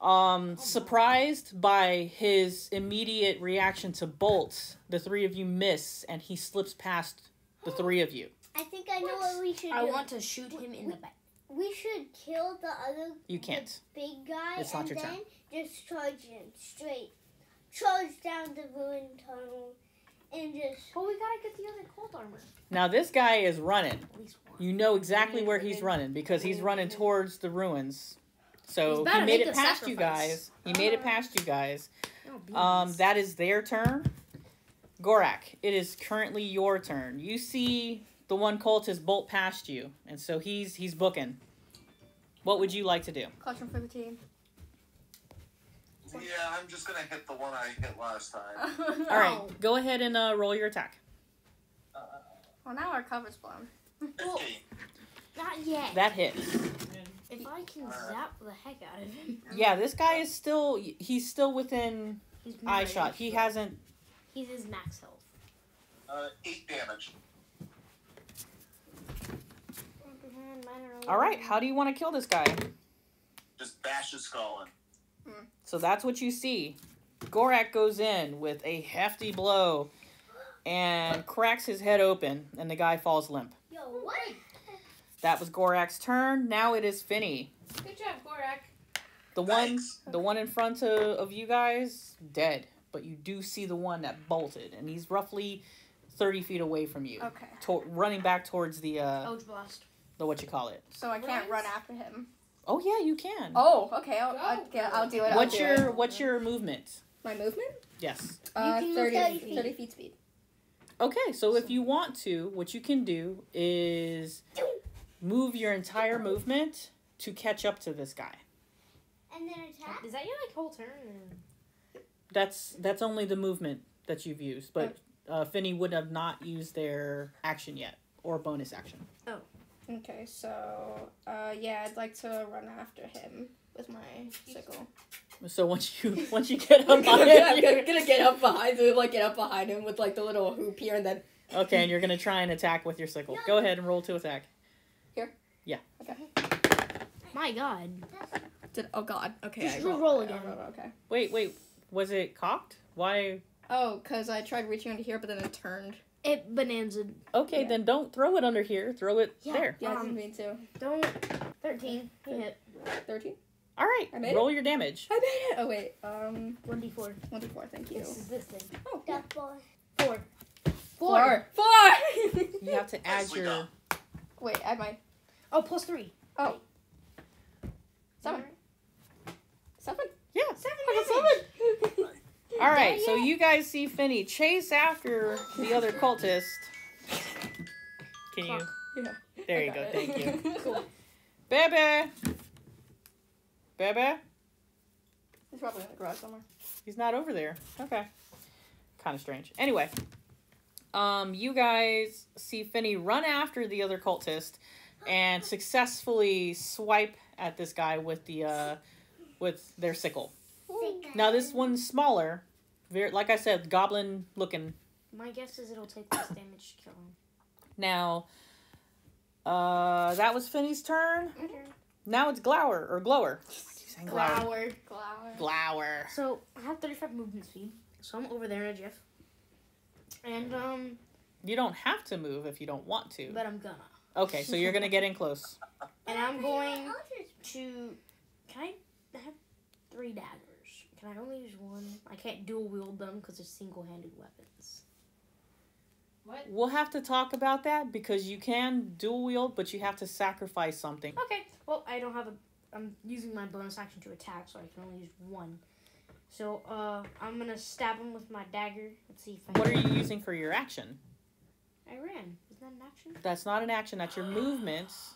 um, surprised by his immediate reaction to Bolt, the three of you miss, and he slips past the three of you.
I think I know what we should
I
do.
want to shoot him in the back.
We should kill the other
You can't.
big guy
It's not
and
your
then
turn.
just charge him straight. Charge down the ruined tunnel and just
But we gotta get the other cold armor.
Now this guy is running.
At least one.
You know exactly where he's running because he's running towards the ruins. So he made it
a
past you guys. He made it past you guys.
Oh,
Um, that is their turn. Gorak, it is currently your turn. You see the one cultist bolt past you, and so he's he's booking. What would you like to do?
Clutch for the team.
Yeah, I'm just gonna hit the one I hit last time.
All right, go ahead and uh, roll your attack.
Well, now our cover's blown.
Fifteen.
Not yet.
That hits.
If I can zap the heck out of him.
Yeah, this guy is still he's still within
He's
eye shot. He hasn't.
He's his max health.
Uh, eight damage.
All right, how do you want to kill this guy?
Just bash his skull in.
So that's what you see. Gorak goes in with a hefty blow and cracks his head open, and the guy falls limp.
yo what?
That was Gorak's turn. Now it is Finney.
Good job, Gorak.
The one,
Thanks.
the one in front of, of you guys, dead. But you do see the one that bolted, and he's roughly thirty feet away from you,
Okay.
to- running back towards the uh,
Ouch blast.
the what you call it.
So I can't run after him.
Oh yeah, you can.
Oh, okay. I'll, I'll, get, I'll do it. I'll
what's
do
your
it.
what's your movement?
My movement?
Yes.
Uh,
can move
30,
30
30
feet.
feet speed.
Okay, so if you want to, what you can do is move your entire movement to catch up to this guy.
And then attack.
Is that your like whole turn?
That's that's only the movement that you've used, but uh, Finney would have not used their action yet or bonus action. Oh.
Okay, so uh, yeah, I'd like to run after him with my sickle.
So once you once you get up
I'm
on
gonna,
it,
I'm
you're-
gonna, gonna get up behind him, like get up behind him with like the little hoop here, and then
okay, and you're gonna try and attack with your sickle. Go ahead and roll to attack.
My God.
did, oh god, okay.
Just
I
re-roll
roll-
again.
I roll- okay.
Wait, wait, was it cocked? Why?
Oh, cause I tried reaching under here, but then it turned.
It bonanza.
Okay,
Yeah.
then don't throw it under here. Throw it
Yeah.
there.
Yeah, I
Um,
didn't mean to.
Don't. Thirteen. You hit.
Thirteen.
All right,
I made
roll your damage.
I made it. Oh wait, um,
One d four.
one d four. Thank you.
This is this thing.
Oh, yeah.
That boy.
Four.
Four. Four.
You have to add your.
wait, add my
Oh, plus three.
seven. Seven.
Yeah.
Seven
seven.
All right,
Yeah,
so
yeah.
you guys see Finney chase after the other cultist. Can you?
Yeah.
There
I
you go.
it.
Thank you.
cool.
Bebe. Bebe.
He's probably in the garage somewhere.
He's not over there. Okay. Kind of strange. Anyway, um, you guys see Finney run after the other cultist and successfully swipe at this guy with the uh, with their sickle. Now this one's smaller, very like I said, goblin looking.
My guess is it'll take less damage to kill him.
Now, uh, that was Finney's turn. Now it's Glower or Glower. I keep saying Glower.
Glower.
Glower.
Glower.
So I have thirty five movement speed. So I'm over there in a jiff. And um,
You don't have to move if you don't want to.
but I'm gonna.
Okay, so you're gonna get in close.
And I'm going to. Can I have three daggers? Can I only use one? I can't dual wield them because they're single handed weapons.
What?
We'll have to talk about that because you can dual wield, but you have to sacrifice something.
Okay. Well, I don't have a. I'm using my bonus action to attack, so I can only use one. So uh, I'm gonna stab him with my dagger. Let's see if I.
What are you using for your action?
I ran. That an action?
That's not an action, that's your movements.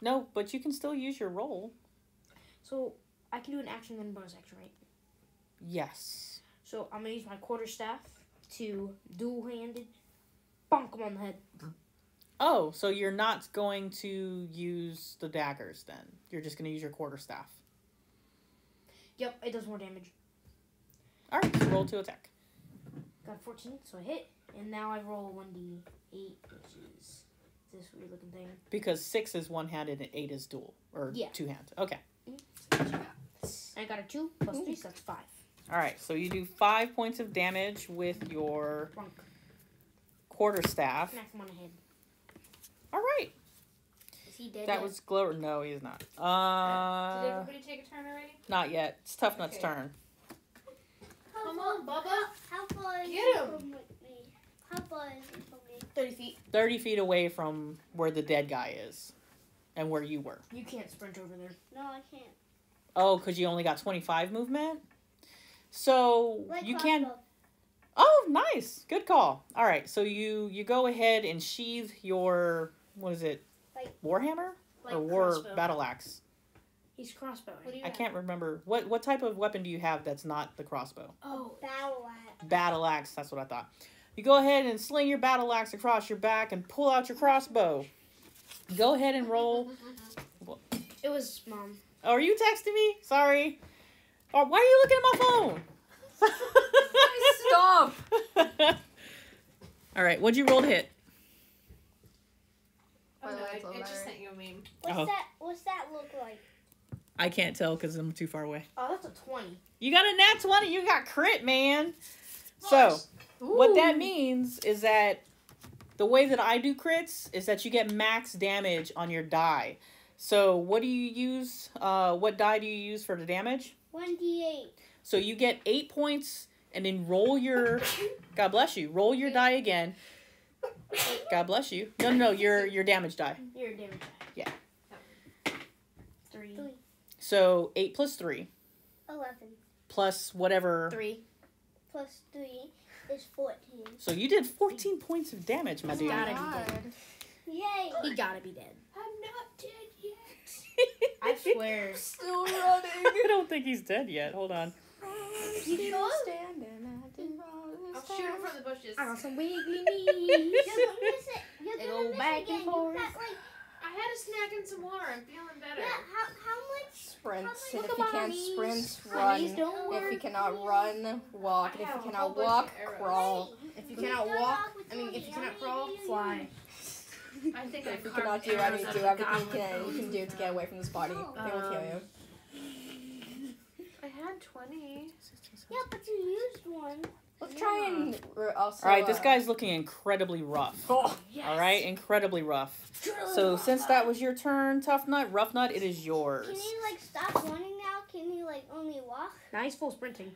No, but you can still use your roll.
So I can do an action then a bonus action, right?
Yes.
So I'm gonna use my quarter staff to dual handed bonk him on the head.
Oh, so you're not going to use the daggers then. You're just going to use your quarterstaff.
Yep, it does more damage.
All right, so roll to attack.
Got 14, so I hit. And now I roll 1d8, which is this weird looking thing.
Because six is one handed and eight is dual, or
Yeah.
two hands. Okay.
And I got a 2 plus 3, so that's 5.
All right, so you do five points of damage with your
Bonk.
quarterstaff.
Smack him on the head.
All right.
Is he dead?
That
yet?
was Glower. No, he's not.
Did
Uh,
everybody take a turn already?
not yet. It's Tuffnut's
Okay.
turn.
Come on, Bubba.
How far is
Get him.
from me? How far is it from me?
30 feet.
30 feet away from where the dead guy is and where you were.
You can't sprint over there.
No, I can't.
Oh, because you only got 25 movement? So
Like
you can.
crossbow.
Oh, nice. Good call. All right, so you you go ahead and sheathe your what is it?
Like-
Warhammer
Like
or war
crossbow.
battle axe?
He's crossbowing.
What do you
I
have?
can't remember what what type of weapon do you have that's not the crossbow?
Oh,
Battle axe.
Battle axe. That's what I thought. You go ahead and sling your battle axe across your back and pull out your crossbow. Go ahead and roll.
it was mom.
Oh, are you texting me? Sorry. Oh, why are you looking at my phone?
Stop.
All right, what'd you roll to hit?
Oh,
Oh,
no, I, I just sent you a meme.
What's
Oh.
that? What's that look like?
I can't tell because I'm too far away.
Oh, that's a 20.
You got a nat 20. You got crit, man. So, what that means is that the way that I do crits is that you get max damage on your die. So, what do you use? Uh, what die do you use for the damage?
One d eight.
So, you get eight points and then roll your. God bless you. Roll your die again. God bless you. No, no, no, your your damage die.
You're damage die.
Yeah.
Three.
Three.
So, eight plus three
Eleven.
plus whatever.
Three.
Plus three. Is 14.
So you did 14 points of damage, my oh dude.
Gotta be dead.
Yay!
He gotta be dead.
I'm not dead yet.
I swear.
Still running.
I don't think he's dead yet. Hold on.
You
sure?
standing at the
I'll shoot him from the bushes.
I got some wiggly
You're
knees.
gonna miss it. You're gonna miss
back
again.
and
You
forth.
got, like,
I had a snack and some water. I'm feeling better.
yeah, how, how much?
Sprints.
Look
And if you can't
my
sprint, run.
don't
If you
work.
cannot run, walk. And if you cannot walk,
of arrows.
crawl.
If you cannot walk, I mean, if you cannot crawl, fly.
I think
If you cannot do
arrows
any, do
of
everything you can, you
bones.
can do to get away from this body. They will kill you.
I had 20.
Yeah, but you used one.
Let's try and re- also.
All right, this
uh,
guy's looking incredibly rough.
Oh,
All right, incredibly rough. So since that was your turn, Tuffnut, Rough Nut, it is yours.
Can he like stop running now? Can he like only walk?
Now he's full sprinting.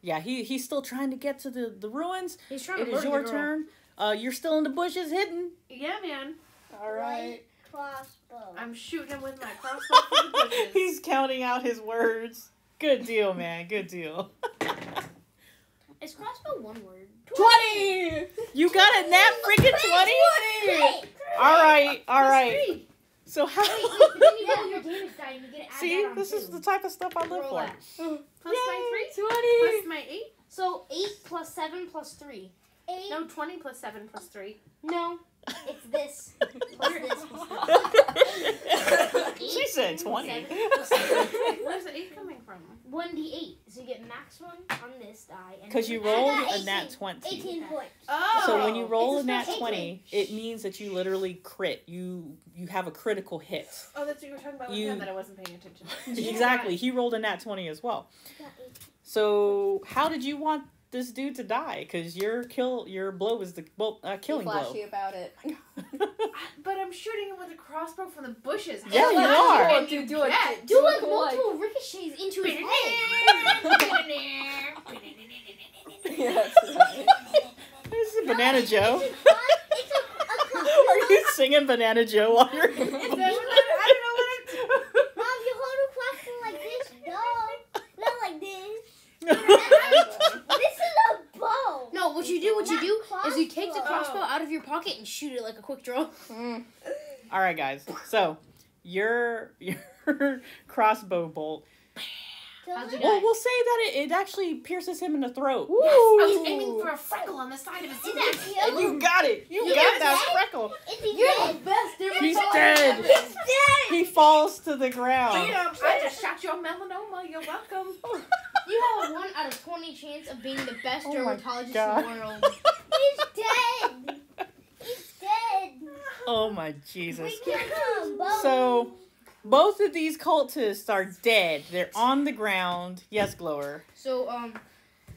Yeah, he he's still trying to get to the the ruins.
He's trying
It
to
is
murder
your turn. Uh, you're still in the bushes, hidden.
Yeah, man.
all right.
Crossbow.
I'm shooting him with my crossbow from the bushes.
He's counting out his words. Good deal, man. Good deal.
Is crossbow one word?
Twenty.
You got it, nat freaking twenty.
Wait,
All right, all
Plus
right.
three.
So how?
Wait, wait, but then you roll your damage die and you get to
See,
that on
this is the type of stuff I live
Roll
for.
that.
Plus my 3?
Twenty.
Plus my 8?
So eight plus seven plus three.
Eight.
No, 20 plus 7 plus 3.
No,
It's this. Plus this. Plus
she said twenty.
Seven plus seven.
Where's the 8 coming from?
one d eight. So you get max one on this die.
Because you
then-
rolled a nat twenty.
18 points.
Oh!
So when you roll a
It's
nat
special
twenty, it means that you literally crit. You you have a critical hit.
Oh, that's what you were talking about with
You-
him that I wasn't paying attention.
Exactly. He rolled a nat twenty as well.
I got 18.
So how did you want this dude to die? Because your kill, your blow was the well, uh, killing blow.
Flashy about it.
But I'm shooting him with a crossbow from the bushes. How
Yeah, you
much
are.
can
Do-
you
do it.
get?
Do like multiple ricochets into his head.
yeah, that's right.
this is Banana Joe.
It's a, it's a, a
Are you singing Banana Joe while you're?
Is that what I, I don't know what I'm
Mom, you hold a crossbow like this. No. Not like this. This is a bow.
No, what you do, what you do, is you take the
crossbow.
crossbow out of your pocket and shoot it like a quick draw.
Mm.
All right, guys. So your your crossbow bolt. Well, we'll say that it, it actually pierces him in the throat.
Yes, I was aiming for a freckle on the side of his
Is
head.
that
And
you?
you got it. You
You
got
got
that
it?
freckle.
Is he
You're the best. There
He's dead.
He's dead.
He falls to the ground.
Bam! I just shot your melanoma. You're welcome.
You have a one out of twenty chance of being the best
Oh
dermatologist in the world.
He's dead. He's dead.
Oh my Jesus.
We killed him. Both.
So both of these cultists are dead. They're on the ground. Yes, Glower.
So um,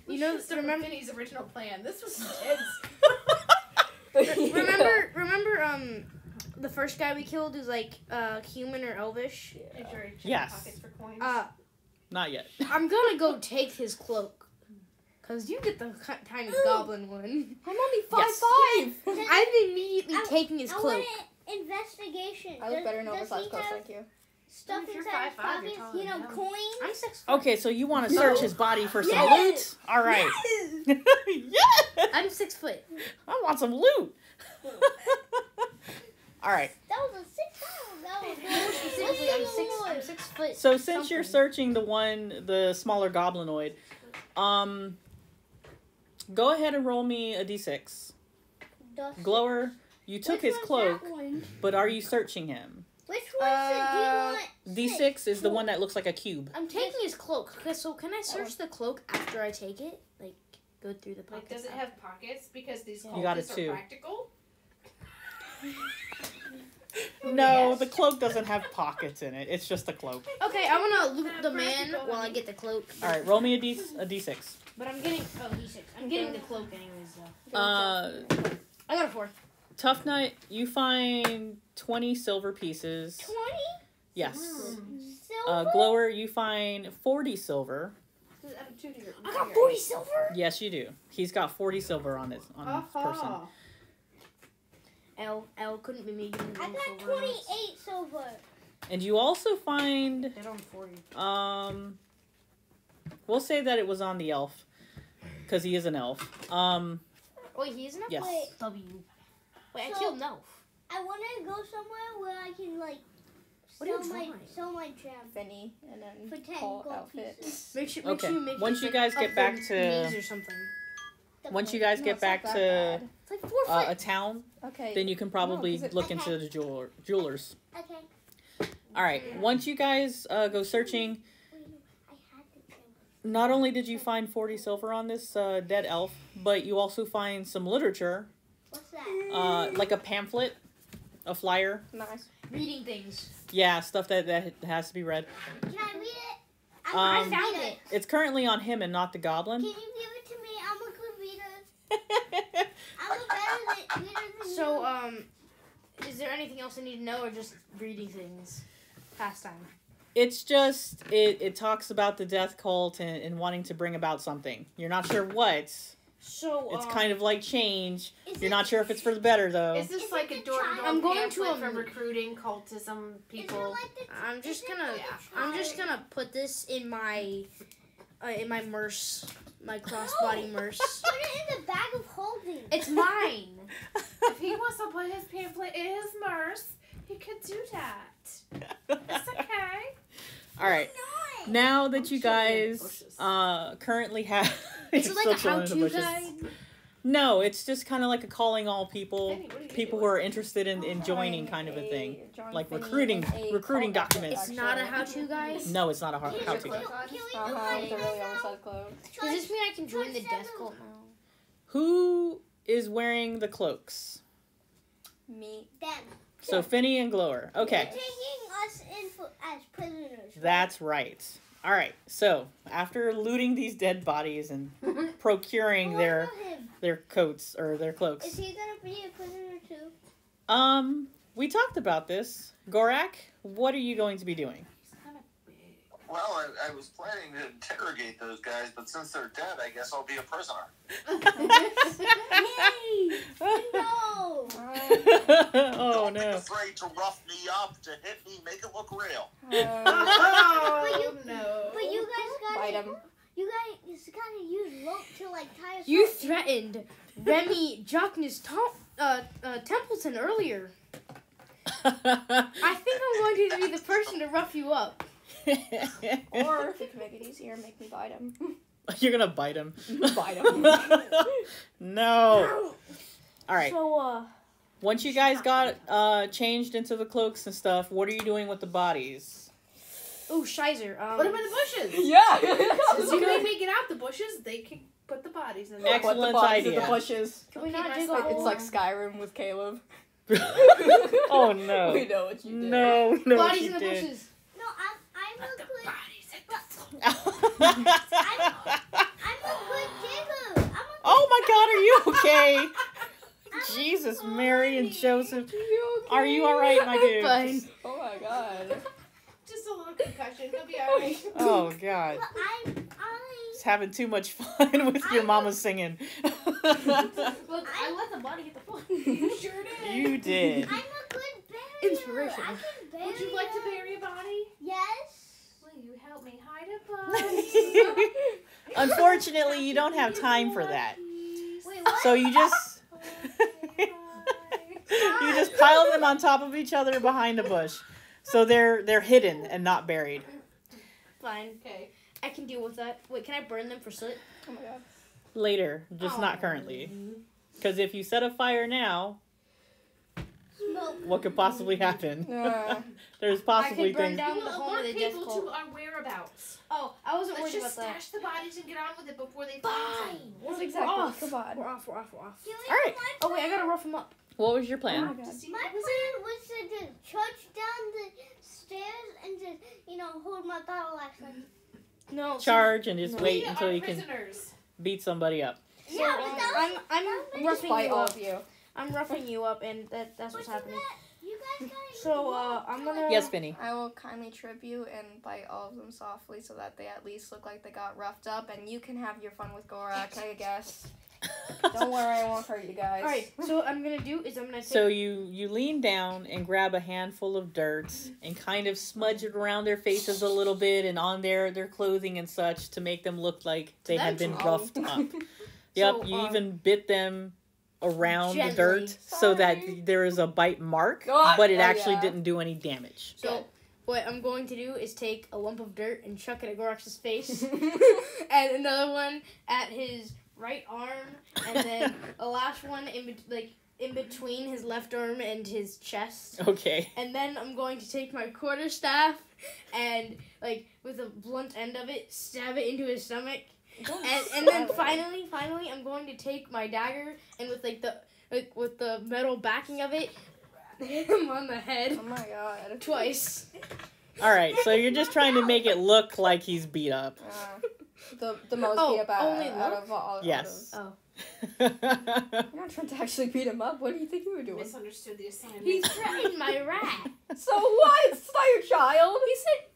you know,
remember
remember,
Finney's original plan. This was intense.
remember, remember um, the first guy we killed is like uh human or elvish.
Did you already check
Yes.
pockets for coins?
Uh,
Not yet.
I'm gonna go take his cloak. Cause you get the ki- tiny goblin one.
I'm only five
Yes.
five.
I'm immediately
I-
taking his
I
cloak.
want an investigation.
I look
Does-
better in
does
oversized clothes, thank you.
Stuff
If
inside his pockets, you know,
than
coins.
I'm six.
Okay, so you want to
No.
search his body for some
Yes.
loot? All right. Yes. yes.
I'm six foot.
I want some loot. All right.
That was a
I'm six. I'm six foot.
So since you're searching the one, the smaller goblinoid, um, go ahead and roll me a d6.
Dust.
Glower, you took
Which
his cloak, but are you searching him?
Which one's
Uh,
the D one?
D6 is the one that looks like a cube.
I'm taking his cloak. Okay, so can I search the cloak after I take it? Like, go through the
like,
pockets.
does it have pockets? Because these
You
got it
are
too.
practical.
No,
Yes.
the cloak doesn't have pockets in it. It's just a cloak.
Okay, I'm gonna loot the man while I get the cloak.
All right, roll me a D a D6.
But I'm getting oh d6. I'm getting the cloak anyways though.
Uh,
I got a four.
Tuffnut, you find 20 silver pieces.
Twenty
Yes.
silver.
Uh, Glower, you find 40 silver.
Out of two to your-
I got forty silver.
Yes, you do. He's got 40 silver on his on his person.
Aha.
L L couldn't be me
I got
twenty eight
twenty
ones.
eight silver.
And you also find
They're on forty.
um we'll say that it was on the elf. because he is an elf. Um,
Wait, he's an elf?
yes.
Wait.
W. Wait, I killed an elf.
I want to go somewhere where I can like
What
sell my
drawing?
sell my gem.
Finney and then
For 10
Paul
gold
outfit.
pieces.
Make sure, make
Okay,
sure you make
once you guys get back to-
knees or something.
The
once you guys
No,
get back to.
It's like four
uh, a town,
Okay.
then you can probably
it-
look
Okay.
into the jeweler, jewelers.
Okay.
All right. Once you guys uh, go searching,
Wait, I had the gem.
not only did you find 40 silver on this uh, dead elf, but you also find some literature,
What's that?
uh, like a pamphlet, a flyer.
Nice.
Reading things.
Yeah, stuff that, that has to be read.
Can I read it? I,
Um,
I
I found it.
It's currently on him and not the
Can
goblin.
you give it to me? I'm a good reader. I'm a better than, reader than
So,
you.
Um, is there anything else I need to know, or just reading things? Pastime.
it's just, it, it talks about the death cult and, and wanting to bring about something. You're not sure what.
So,
It's
um,
kind of like change. You're
it-
not sure if it's for the better, though.
Is this
Is
like a door to
child?
door
I'm going to,
pamphlet
um,
for recruiting cultism
Is it
people?
like the,
I'm just gonna,
like
I'm just gonna put this in my, uh, in my merce, my crossbody merce.
Put it in the bag of holding.
It's mine.
If he wants to put his pamphlet in his merce, he could do that. It's okay.
All right.
Not.
Now that
I'm
you
chilling in the
guys uh, currently have.
Is it like a
chilling in the
how-to guide?
No, it's just kind of like a calling all people,
Penny, what are you
people who are interested in, in joining kind of a thing.
drawing
Like
Finney
recruiting- recruiting documents.
It's not a how-to guide.
No, it's not a how
Can
how
you
to.
do-
guide.
Can we
Uh-huh, with the
it
really
now?
oversized clothes.
Does this mean I can join the
Touch
death cult now?
Who is wearing the cloaks?
Me.
Them.
So Finney and Glower.
They're
Okay,
taking us in for, as prisoners.
that's right. All right. So after looting these dead bodies and procuring
What
their their coats or their cloaks.
Is he gonna be a prisoner too?
um, we talked about this. Gorak, what are you going to be doing?
He's kind of big.
Well, I, I was planning to interrogate those guys, but since they're dead, I guess I'll be a prisoner.
Yay! No!
oh
Don't be
no.
afraid to rough me up, to hit me, make it look real.
Oh no!
But you guys
bite
gotta,
him.
you guys gotta use rope to like tie us
You threatened Remy Jockness Tom, uh, uh, Templeton earlier. I think I'm going to be the person to rough you up.
Or if you can make it easier, make me bite him.
You're gonna bite him.
Bite him.
no. All right.
So, uh,
Once you guys got uh changed into the cloaks and stuff, what are you doing with the bodies?
oh, Shizer. Um,
Put him in the bushes.
yeah.
Since you can make it out the bushes, they can put the bodies in there.
Excellent
What the bodies in
idea.
the bushes.
Can we
Okay,
not
my
dig a hole?
It's like Skyrim with Caleb.
oh no.
We know what you did.
No, no.
Bodies
she
in the
did.
bushes.
No, I'm I'm
Let
a
the bodies hit the floor.
I'm a good digger.
Oh my god, are you okay? Jesus,
sorry.
Mary and Joseph.
You
Are you alright, my dude?
Fine.
Oh my god.
Just a little concussion. He'll be alright.
Oh god.
But I'm
Just having too much fun with your mama singing.
Look, I let the body hit the floor. You sure did.
you did.
I'm a good barrier.
Inspiration.
I can bury
Would you like to bury a body?
Yes.
Will you help me hide a body?
Unfortunately, you don't have time for that.
Wait.
So you just you just pile them on top of each other behind a bush. So they're they're hidden and not buried.
Fine.
Okay.
I can deal with that. Wait, can I burn them for soot?
Oh my god.
Later, just not oh. currently. Because if you set a fire now,
Smoke.
what could possibly happen?
Uh,
There's
I
possibly
could burn
things.
down
We
the
will
home of the death
people
cult.
to our whereabouts.
Oh, I wasn't
Let's
worried
just
about that.
stash the bodies and get on with it before they find
We're,
That's exactly-
off.
come on.
We're off. We're off. We're off.
Can
All right.
Oh wait, I gotta rough them up.
What was your
oh
plan?
my god.
My
was
plan was to just trudge down the stairs and just, you know, hold my battle axe. Like,
No.
Charge and just
No.
wait
We
until
are
you can beat somebody up.
So,
Yeah, but that
I'm I'm
that was
roughing
Bite
you
all of you.
I'm roughing you up, and that that's what's
But
happening.
You
So, uh, I'm gonna-
Yes, Finney.
I will kindly trip you and bite all of them softly so that they at least look like they got roughed up, and you can have your fun with Gorak, I guess. Don't worry, I won't hurt you guys.
All right. So what I'm gonna do is I'm gonna take.
So you you lean down and grab a handful of dirt and kind of smudge it around their faces a little bit and on their their clothing and such to make them look like they had been
That's
roughed up. Yep,
So,
you
um,
even bit them around the
Gently.
dirt so that there is a bite mark, oh,
God,
but it
oh,
actually
yeah.
didn't do any damage.
so what I'm going to do is take a lump of dirt and chuck it at Gorax's face, and another one at his right arm, and then a last one in bet- like in between his left arm and his chest.
Okay.
And then I'm going to take my quarter staff and like with the blunt end of it, stab it into his stomach. And, and then finally, finally, I'm going to take my dagger and with like the like with the metal backing of it, hit him on the head
Oh my god.
twice.
All right, so you're just trying to make it look like he's beat up.
Uh, the the most
Oh,
beat up out,
only
out
look?
of all.
Yes.
Oh,
Out of, you're not trying to actually beat him up. What do you think you were doing?
Misunderstood the assignment.
he threatened my rat.
So what? It's not your child.
He said,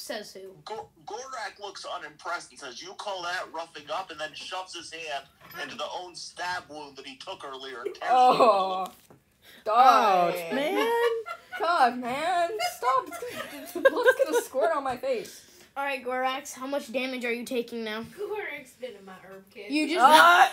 "Says who?"
Go- Gorak looks unimpressed and says, "You call that roughing up?" and then shoves his hand into the own stab wound that he took earlier. and tears
Oh.
Ouch,
Die.
man.
God, man. Stop. It's gonna- The blood's gonna squirt on my face.
All right, Gorax, how much damage are you taking now?
Gorak's been in my herb kit.
You just
Ah!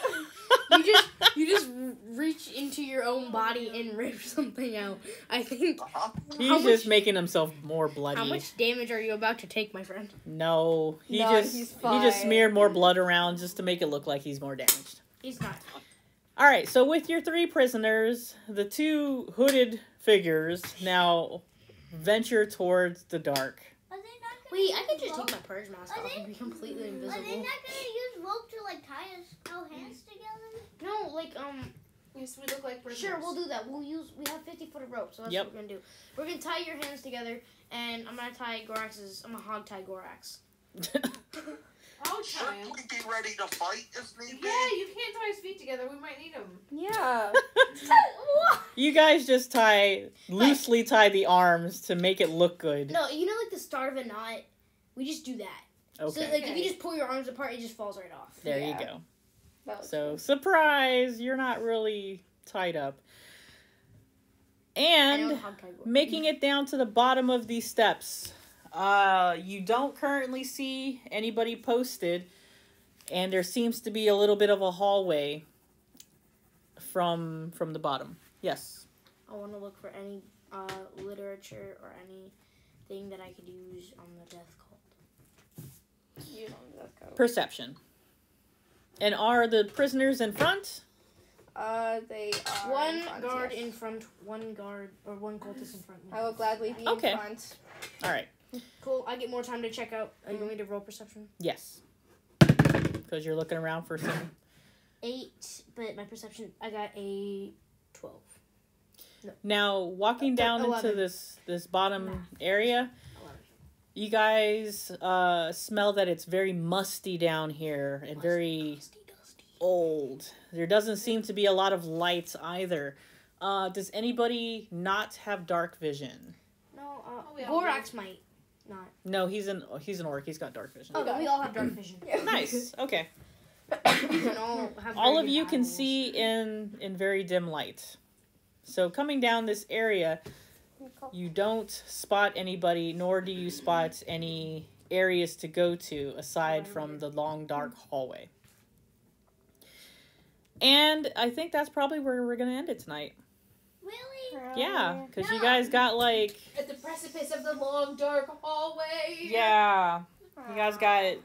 you just you just reach into your own body and rip something out. I think.
Uh-huh.
He's
How
just making himself more bloody.
How much damage are you about to take, my friend?
No, he
No,
just
he's
he just smeared more blood around just to make it look like he's more damaged.
He's not.
All right, so with your three prisoners, the two hooded figures now venture towards the dark.
Are they not gonna
Wait, I
use
could just
rope?
take my purge mask
Are
off
they-
and be completely invisible.
Are they
invisible.
not gonna use rope to like tie us our hands together?
No, like um,
Yes, we look like prisoners.
sure, we'll do that. We'll use. We have fifty foot of rope, so that's
Yep.
what we're gonna do. We're gonna tie your hands together, and I'm gonna tie Gorax's. I'm gonna hog tie Gorax.
I'll
Should
try him.
we be ready to fight if need be?
Yeah, you can't tie his feet together. We might need them.
Yeah.
you guys just tie loosely tie the arms to make it look good.
No, you know, like the start of a knot. We just do that. Okay. So
Okay.
like, if you just pull your arms apart, it just falls right off.
There
Yeah.
you go.
That was
So surprise, you're not really tied up. And
hog tie Gorax.
making it down to the bottom of these steps. Uh, you don't currently see anybody posted, and there seems to be a little bit of a hallway from from the bottom. Yes.
I want to look for any uh, literature or anything that I could use on the death cult.
You know, that's kind of-
Perception. And are the prisoners in front?
Uh, they are.
One
in front,
guard
yes.
in front, one guard or one cultist in front.
I will gladly be
Okay.
in front.
All right.
Cool. I get more time to check out. Are you going to roll perception?
Yes. Because you're looking around for some.
Eight, but my perception, I got a twelve.
Now walking down into this this bottom area,
Eleven.
you guys uh, smell that it's very musty down here and very
Dusty, dusty.
old. There doesn't seem to be a lot of lights either. Uh, does anybody not have dark vision?
No, uh,
Oh, we all
Gorax might not.
No, he's an he's an orc. He's got dark vision.
Oh, then we all have dark vision.
Nice. Okay.
all.
All of
good
you can see in in very dim light. So coming down this area, you don't spot anybody, nor do you spot any areas to go to aside from the long dark hallway. And I think that's probably where we're gonna end it tonight.
Really?
Yeah, because you guys got like
At the precipice of the long, dark hallway.
yeah, you guys got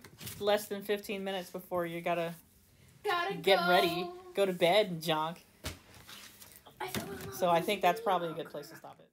less than fifteen minutes before you gotta
Gotta
get
go.
ready, go to bed and junk.
I fell in love
So I think that's probably a good place to stop it.